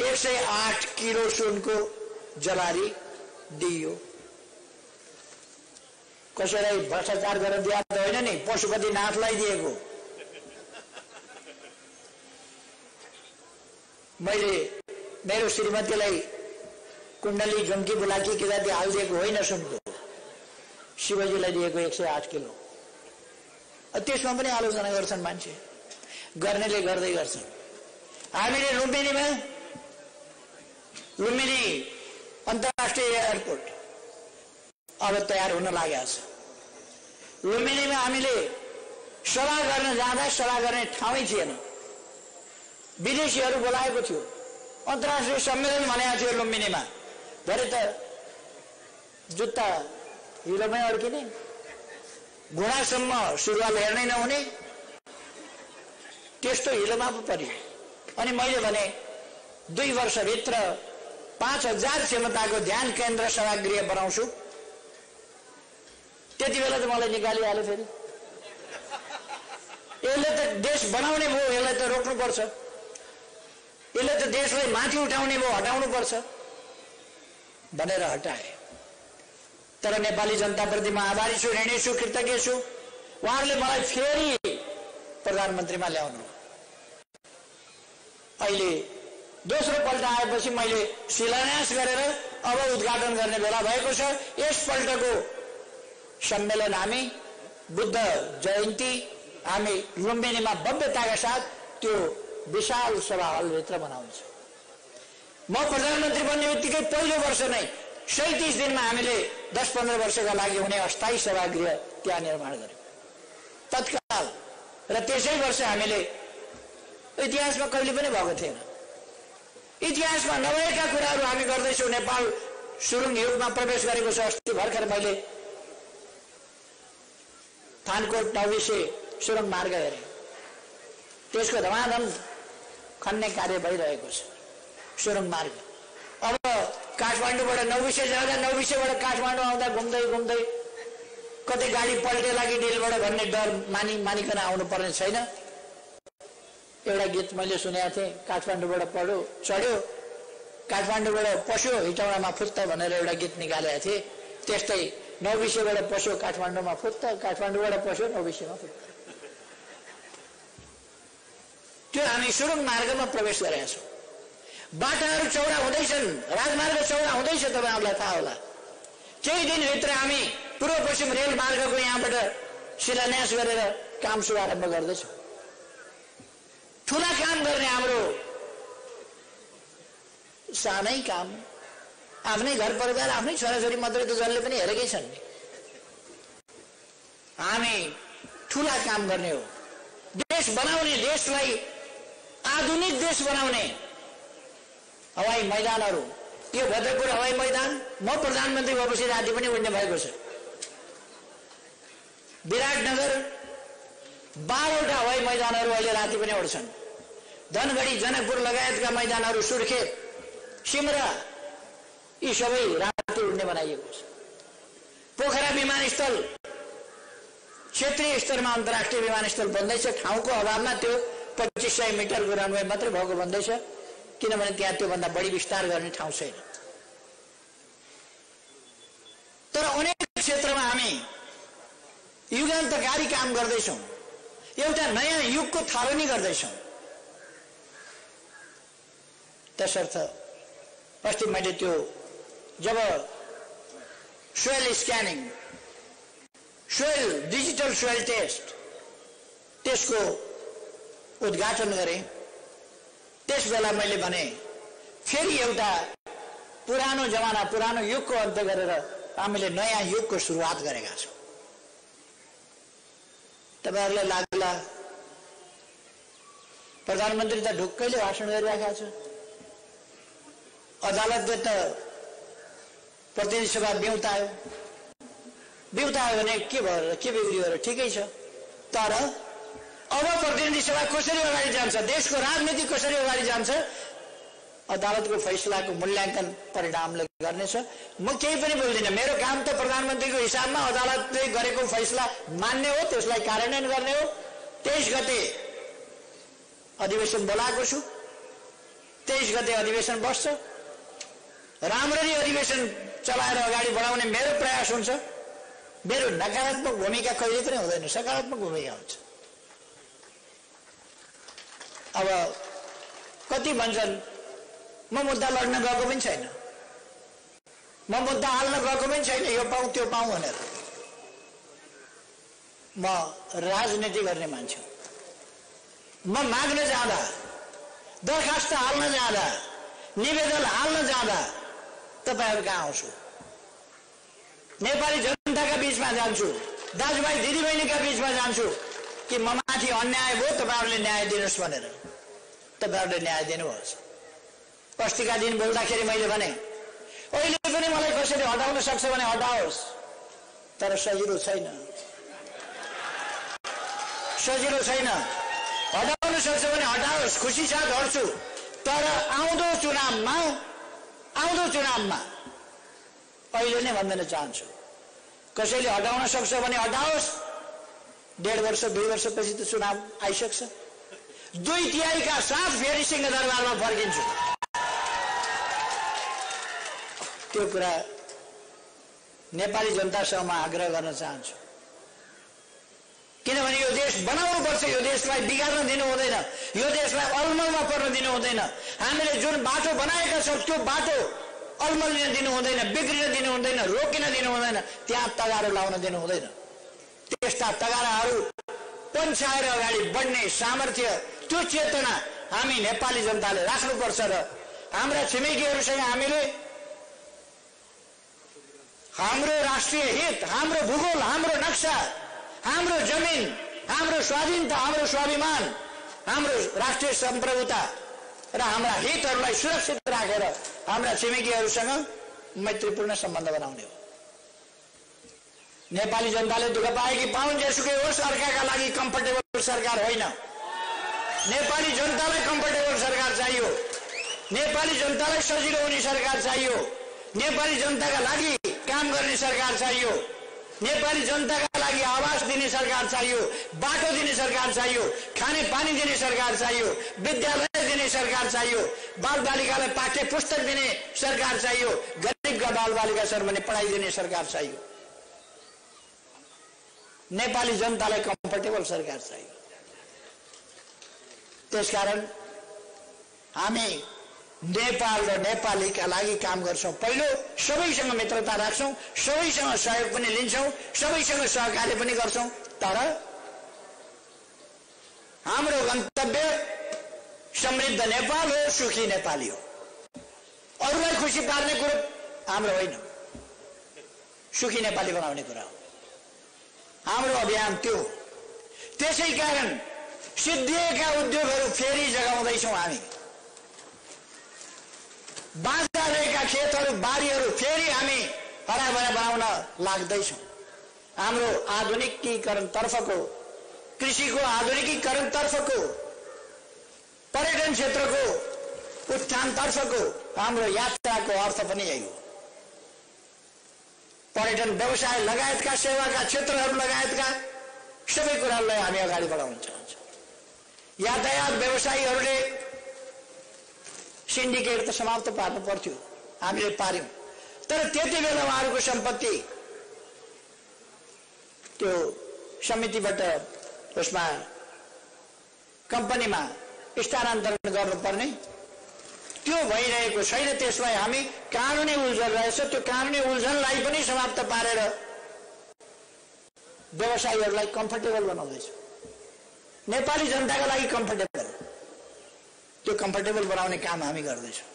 एक सय आठ किलो सुनको जलारी दिइयो कसैलाई भ्रष्टाचार गरेर त होइन नि पशुपति नाथलाई दिएको मैले मेरो श्रीमतीलाई कुण्डली झुम्की बुलाकी के जाति हालिदिएको होइन सुनको शिवजीलाई दिएको एक सय आठ किलो। त्यसमा पनि आलोचना गर्छन् मान्छे। गर्नेले गर्दै गर्छन्। हामीले लुम्बिनीमा लुम्बिनी अन्तर्राष्ट्रिय एयरपोर्ट। अब तयार हुन लागेको छ। लुम्बिनीमा हामीले सभा गर्न जाँदा सभा गर्ने ठाउँै थिएन। विदेशीहरू बोलाएको थियो। अन्तर्राष्ट्रिय सम्मेलन भनेको थियो लुम्बिनीमा। भरे त जुत्ता हिलोमै अड्किने। घुँडासम्म सुरुवाल हेर्नै नहुने। त्यस्तो हिलोमा पो परियो अनि मैले भने दुई वर्षभित्र पाँच हजार क्षमताको ध्यान केन्द्र सभागृह बनाउँछु। त्यति बेला त मलाई निकालिहाल्यो फेरि। यसले त देश बनाउने भयो यसलाई त रोक्नुपर्छ। यसले त देशलाई माथि उठाउने भयो हटाउनु पर्छ भनेर हटाए तर नेपाली जनताप्रति म आभारी छु ऋणी छु कृतज्ञ छु उहाँहरूले मलाई फेरि प्रधानमन्त्रीमा ल्याउनु अहिले दोस्रो पल्ट आएपछि मैले शिलान्यास गरेर अब उद्घाटन गर्ने बेला भएको छ यसपल्टको सम्मेलन हामी बुद्ध जयन्ती हामी लुम्बिनीमा भव्यताका साथ त्यो विशाल सभा हलभित्र मनाउँछ। म प्रधानमन्त्री बन्ने बित्तिकै पहिलो वर्ष नै सैतिस दिनमा हामीले दस पन्ध्र वर्षका लागि हुने अस्थायी सभागृह त्यहाँ निर्माण गर्यौँ तत्काल र त्यसै वर्ष हामीले इतिहासमा कहिले पनि भएको थिएन। इतिहासमा नभएका कुराहरू हामी गर्दैछौँ। नेपाल सुरुङ युगमा प्रवेश गरेको छ। अस्ति भर्खर मैले थानकोट नौबिसे सुरुङ मार्ग हेरेँ। त्यसको धमाधम खन्ने कार्य भइरहेको छ। सुरुङ मार्ग। अब काठमाडौँबाट नौबिसे जाँदा नौबिसेबाट काठमाडौँ आउँदा घुम्दै घुम्दै कतै गाडी पल्टेला कि डिलबाट भन्ने डर मानि मानिकन आउनु पर्ने छैन। एउटा गीत मैले सुनेको थिएँ काठमाडौँबाट पढ्यो चढ्यो। काठमाडौँबाट पस्यो हिटौँडामा फुत्त भनेर एउटा गीत निकालेको थिएँ। त्यस्तै नौबिसेबाट पस्यो काठमाडौँमा फुत्त काठमाडौँबाट पस्यो नौबिसेमा फुत्त। त्यो हामी सुरुङ मार्गमा प्रवेश गरेका छौँ। बाटाहरू चौडा हुँदैछन् राजमार्ग चौडा हुँदैछ तपाईँहरूलाई थाहा होला। केही दिनभित्र हामी पूर्व पश्चिम रेल मार्गको यहाँबाट शिलान्यास गरेर काम शुभारम्भ गर्दैछौँ। ठुला काम गर्ने हाम्रो सानै काम। आफ्नै घर परिवार आफ्नै छोराछोरी मात्रै त जसले पनि हेरेकै छन्। हामी ठुला काम गर्ने हो। देश बनाउने देशलाई आधुनिक देश बनाउने हवाई मैदानहरू। यो भद्रपुर हवाई मैदान म प्रधानमन्त्री भएपछि राति पनि उड्ने भएको छ। विराटनगर बाह्रवटा हवाई मैदानहरू अहिले राति पनि उड्छन्। धनगढी जनकपुर लगायतका मैदानहरू सुर्खेत सिमरा यी सबै राति उड्ने बनाइएको छ। पोखरा विमानस्थल क्षेत्रीय स्तरमा अन्तर्राष्ट्रिय विमानस्थल बन्दैछ। ठाउँको अभावमा त्यो पच्चिस सय मिटरको रनवे मात्रै भएको भन्दैछ किनभने त्यहाँ त्योभन्दा बढी विस्तार गर्ने ठाउँ छैन। तर अनेक क्षेत्रमा हामी युगान्तकारी काम गर्दैछौँ। एउटा नयाँ युगको थालनी गर्दैछौँ। त्यसर्थ अस्ति मैले त्यो जब soil scanning soil digital soil test त्यसको उद्घाटन गरेँ। त्यस बेला मैले भने फेरि एउटा पुरानो जमाना पुरानो युगको अन्त्य गरेर हामीले नयाँ युगको सुरुवात गरेका छौँ। तपाईँहरूलाई लाग्ला प्रधानमन्त्री त ढुक्कैले भाषण गरिरहेका छ अदालतले त प्रतिनिधि सभा बिउतायो। बिउतायो भने के भयो के बिग्रियो र ठिकै छ। तर अब प्रतिनिधि सभा कसरी अगाडि जान्छ? देशको राजनीति कसरी अगाडि जान्छ? अदालतको फैसलाको मूल्याङ्कन परिणामले गर्नेछ। म केही पनि बोल्दिनँ। मेरो काम त प्रधानमन्त्रीको हिसाबमा अदालतले गरेको फैसला मान्ने हो त्यसलाई कार्यान्वयन गर्ने हो। तेइस गते अधिवेशन बोलाएको छु। तेइस गते अधिवेशन बस्छ। राम्ररी अधिवेशन चलाएर अगाडि बढाउने मेरो प्रयास हुन्छ। मेरो नकारात्मक भूमिका कहिले पनि हुँदैन। सकारात्मक भूमिका हुन्छ। अब कति भन्छन्? म मुद्दा लड्न गएको पनि छैन। म मुद्दा हाल्न गएको पनि छैन यो पाउँ त्यो पाउँ भनेर। म राजनीति गर्ने मान्छे म माग्न जाँदा दरखास्त हाल्न जाँदा निवेदन हाल्न जाँदा तपाईँहरू कहाँ आउँछु? नेपाली जनताका बिचमा जान्छु दाजुभाइ दिदीबहिनीका बिचमा जान्छु। कि म माथि अन्याय भयो तपाईँहरूले न्याय दिनुहोस् भनेर। तपाईँहरूले न्याय दिनुहोस्। अस्तिका दिन बोल्दाखेरि मैले भने अहिले पनि मलाई कसैले हटाउन सक्छ भने हटाओस्। तर सजिलो छैन। सजिलो छैन। हटाउन सक्छ भने हटाओस् खुसी साथ हट्छु तर आउँदो चुनावमा आउँदो चुनावमा अहिले नै भनिदिन चाहन्छु। कसैले हटाउन सक्छ भने हटाओस्। डेढ वर्ष दुई वर्षपछि त चुनाव आइसक्छ। दुई तिहाईका साथ फेरि सिंहदरबारमा फर्किन्छु। त्यो कुरा नेपाली जनतासँग म आग्रह गर्न चाहन्छु। किनभने यो देश बनाउनुपर्छ यो देशलाई बिगार्न दिनु हुँदैन। यो देशलाई अलमलमा पर्न दिनु हुँदैन। हामीले जुन बाटो बनाएका छौँ त्यो बाटो अलमलिन दिनु हुँदैन बिग्रिन दिनु हुँदैन रोकिन दिनु हुँदैन त्यहाँ तगारो लाउन दिनु हुँदैन। त्यस्ता तगाराहरू पन्छाएर अगाडि बढ्ने सामर्थ्य त्यो चेतना हामी नेपाली जनताले राख्नुपर्छ र हाम्रा छिमेकीहरूसँग हामीले हाम्रो राष्ट्रिय हित हाम्रो भूगोल हाम्रो नक्सा हाम्रो जमिन हाम्रो स्वाधीनता हाम्रो स्वाभिमान हाम्रो राष्ट्रिय सम्प्रभुता र हाम्रा हितहरूलाई सुरक्षित राखेर हाम्रा छिमेकीहरूसँग मैत्रीपूर्ण सम्बन्ध बनाउने हो। नेपाली जनताले दुःख पाए कि पाउन् जेसुकै होस् अर्काका लागि कम्फर्टेबल सरकार होइन। नेपाली जनतालाई कम्फर्टेबल सरकार चाहियो। नेपाली जनतालाई सजिलो हुने सरकार चाहियो। नेपाली जनताका लागि काम गर्ने सरकार चाहियो। नेपाली जनताका लागि आवास दिने सरकार चाहियो। बाटो दिने सरकार चाहियो। खाने पानी दिने सरकार चाहियो। विद्यालय दिने सरकार चाहियो। बाल बालिकालाई पाठ्य पुस्तक दिने सरकार चाहियो। गरिबका बाल बालिका छन् भने पढाइदिने सरकार चाहियो। नेपाली जनतालाई कम्फर्टेबल सरकार चाहियो। त्यसकारण हामी नेपाल र नेपालीका लागि काम गर्छौँ। पहिलो सबैसँग मित्रता राख्छौँ सबैसँग सहयोग पनि लिन्छौँ सबैसँग सहकार्य पनि गर्छौँ। तर हाम्रो गन्तव्य समृद्ध नेपाल हो सुखी नेपाली हो। अरूलाई खुसी पार्ने कुरो हाम्रो होइन। सुखी नेपाली बनाउने कुरा हो। हाम्रो अभियान त्यो। त्यसै कारण सिद्धिएका उद्योगहरू फेरि जगाउँदैछौँ हामी। बाँझा रहेका खेतहरू बारीहरू फेरि हामी हराभरा बनाउन लाग्दैछौँ। हाम्रो आधुनिकीकरणतर्फको कृषिको आधुनिकीकरणतर्फको पर्यटन क्षेत्रको उत्थानतर्फको हाम्रो यात्राको अर्थ पनि यही हो। पर्यटन व्यवसाय लगायतका सेवाका क्षेत्रहरू लगायतका सबै कुराहरूलाई हामी अगाडि बढाउन चाहन्छौँ यातायात व्यवसायीहरूले सिन्डिकेट त समाप्त पार्नु पर्थ्यो हामीले पार्यौँ। तर त्यति बेला उहाँहरूको सम्पत्ति त्यो समितिबाट उसमा कम्पनीमा स्थानान्तरण गर्नुपर्ने त्यो भइरहेको छैन। त्यसलाई हामी कानुनी उल्झन रहेछ। त्यो कानुनी उल्झनलाई पनि समाप्त पारेर व्यवसायीहरूलाई कम्फर्टेबल बनाउँदैछ। नेपाली जनताका लागि कम्फर्टेबल त्यो कम्फर्टेबल बनाउने काम हामी गर्दैछौँ।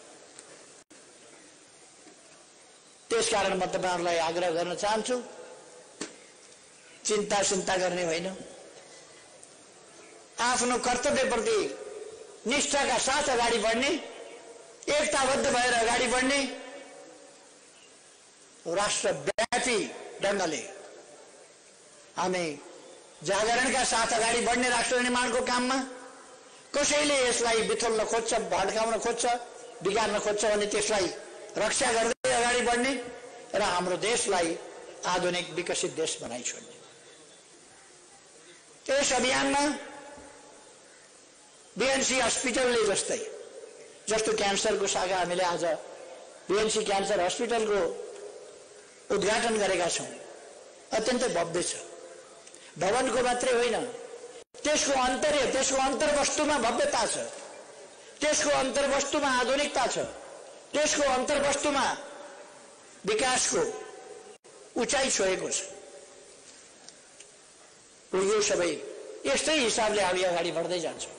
त्यसकारण म तपाईँहरूलाई आग्रह गर्न चाहन्छु चिन्ता चिन्ता गर्ने होइन। आफ्नो कर्तव्यप्रति निष्ठाका साथ अगाडि बढ्ने एकताबद्ध भएर अगाडि बढ्ने राष्ट्रव्यापी ढङ्गले हामी जागरणका साथ अगाडि बढ्ने राष्ट्र निर्माणको काममा कसैले यसलाई बिथोल्न खोज्छ भड्काउन खोज्छ बिगार्न खोज्छ भने त्यसलाई रक्षा गर्दै अगाडि बढ्ने र हाम्रो देशलाई आधुनिक विकसित देश बनाइ छोड्ने। यस अभियानमा बिएनसी हस्पिटलले जस्तै जस्तो क्यान्सरको शाखा हामीले आज बिएनसी क्यान्सर हस्पिटलको उद्घाटन गरेका छौँ। अत्यन्तै भव्य छ। भवनको मात्रै होइन त्यसको अन्तर्य त्यसको अन्तर्वस्तुमा भव्यता छ। त्यसको अन्तर्वस्तुमा आधुनिकता छ। त्यसको अन्तर्वस्तुमा विकासको उचाइ छोएको छ। यो सबै यस्तै हिसाबले हामी अगाडि बढ्दै जान्छौँ।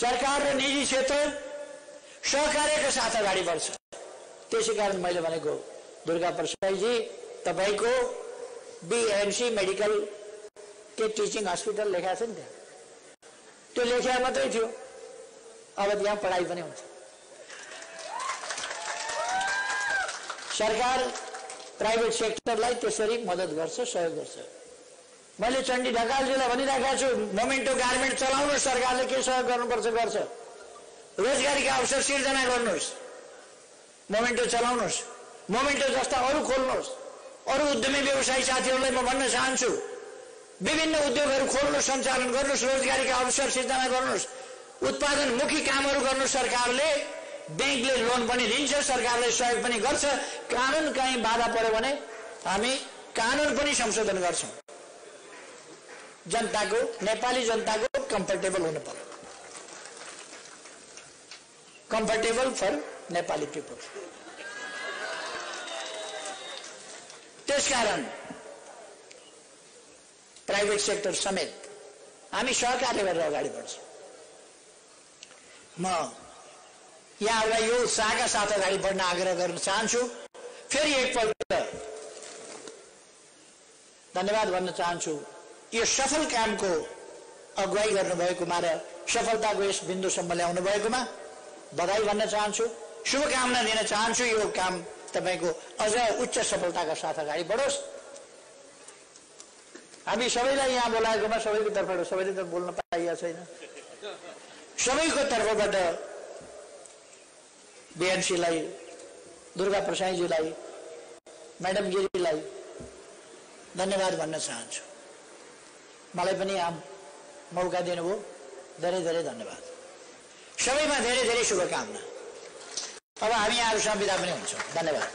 सरकार र निजी क्षेत्र सहकार्यका साथ अगाडि बढ्छ। त्यसै कारण मैले भनेको दुर्गा प्रसाईजी तपाईँको बिएमसी मेडिकल के टिचिङ हस्पिटल लेखाएको छ नि त्यहाँ? त्यो लेखा मात्रै थियो। अब त्यहाँ पढाइ पनि हुन्छ। सरकार प्राइभेट सेक्टरलाई त्यसरी मद्दत गर्छ सहयोग गर्छ। मैले चण्डी ढकालजीलाई भनिराखेको छु मोमेन्टो गार्मेन्ट चलाउनुहोस् सरकारले के सहयोग गर्नुपर्छ गर्छ। रोजगारीका अवसर सिर्जना गर्नुहोस्। मोमेन्टो चलाउनुहोस्। मोमेन्टो जस्ता अरू खोल्नुहोस्। अरू उद्यमी व्यवसायी साथीहरूलाई म भन्न चाहन्छु विभिन्न उद्योगहरू खोल्नु सञ्चालन गर्नुहोस् रोजगारीका अवसर सिर्जना गर्नुहोस्। उत्पादनमुखी कामहरू गर्नु सरकारले। ब्याङ्कले लोन पनि दिन्छ सरकारले सहयोग पनि गर्छ। कानुन कहीँ बाधा पर्यो भने हामी कानुन पनि संशोधन गर्छौँ। जनताको नेपाली जनताको कम्फर्टेबल हुनु पर्यो कम्फर्टेबल फर नेपाली पिपल त्यसकारण प्राइभेट सेक्टर समेत हामी सहकार्य गरेर अगाडि बढ्छौँ। म यहाँहरूलाई यो उत्साहका साथ अगाडि बढ्न आग्रह गर्न चाहन्छु। फेरि एकपल्ट धन्यवाद भन्न चाहन्छु। यो सफल कामको अगुवाई गर्नुभएकोमा र सफलताको यस बिन्दुसम्म ल्याउनु भएकोमा बधाई भन्न चाहन्छु शुभकामना दिन चाहन्छु यो काम तपाईँको अझ उच्च सफलताका साथ अगाडि बढोस्। हामी सबैलाई यहाँ बोलाएकोमा सबैको तर्फबाट सबैले त बोल्न पाइएको छैन। सबैको तर्फबाट बिएनसीलाई दुर्गा प्रसाईजीलाई म्याडम गिरीलाई धन्यवाद भन्न चाहन्छु। मलाई पनि यहाँ मौका दिनुभयो। धेरै धेरै धन्यवाद। सबैमा धेरै धेरै शुभकामना अब हामी यहाँहरूसँग बिदा पनि हुन्छौँ धन्यवाद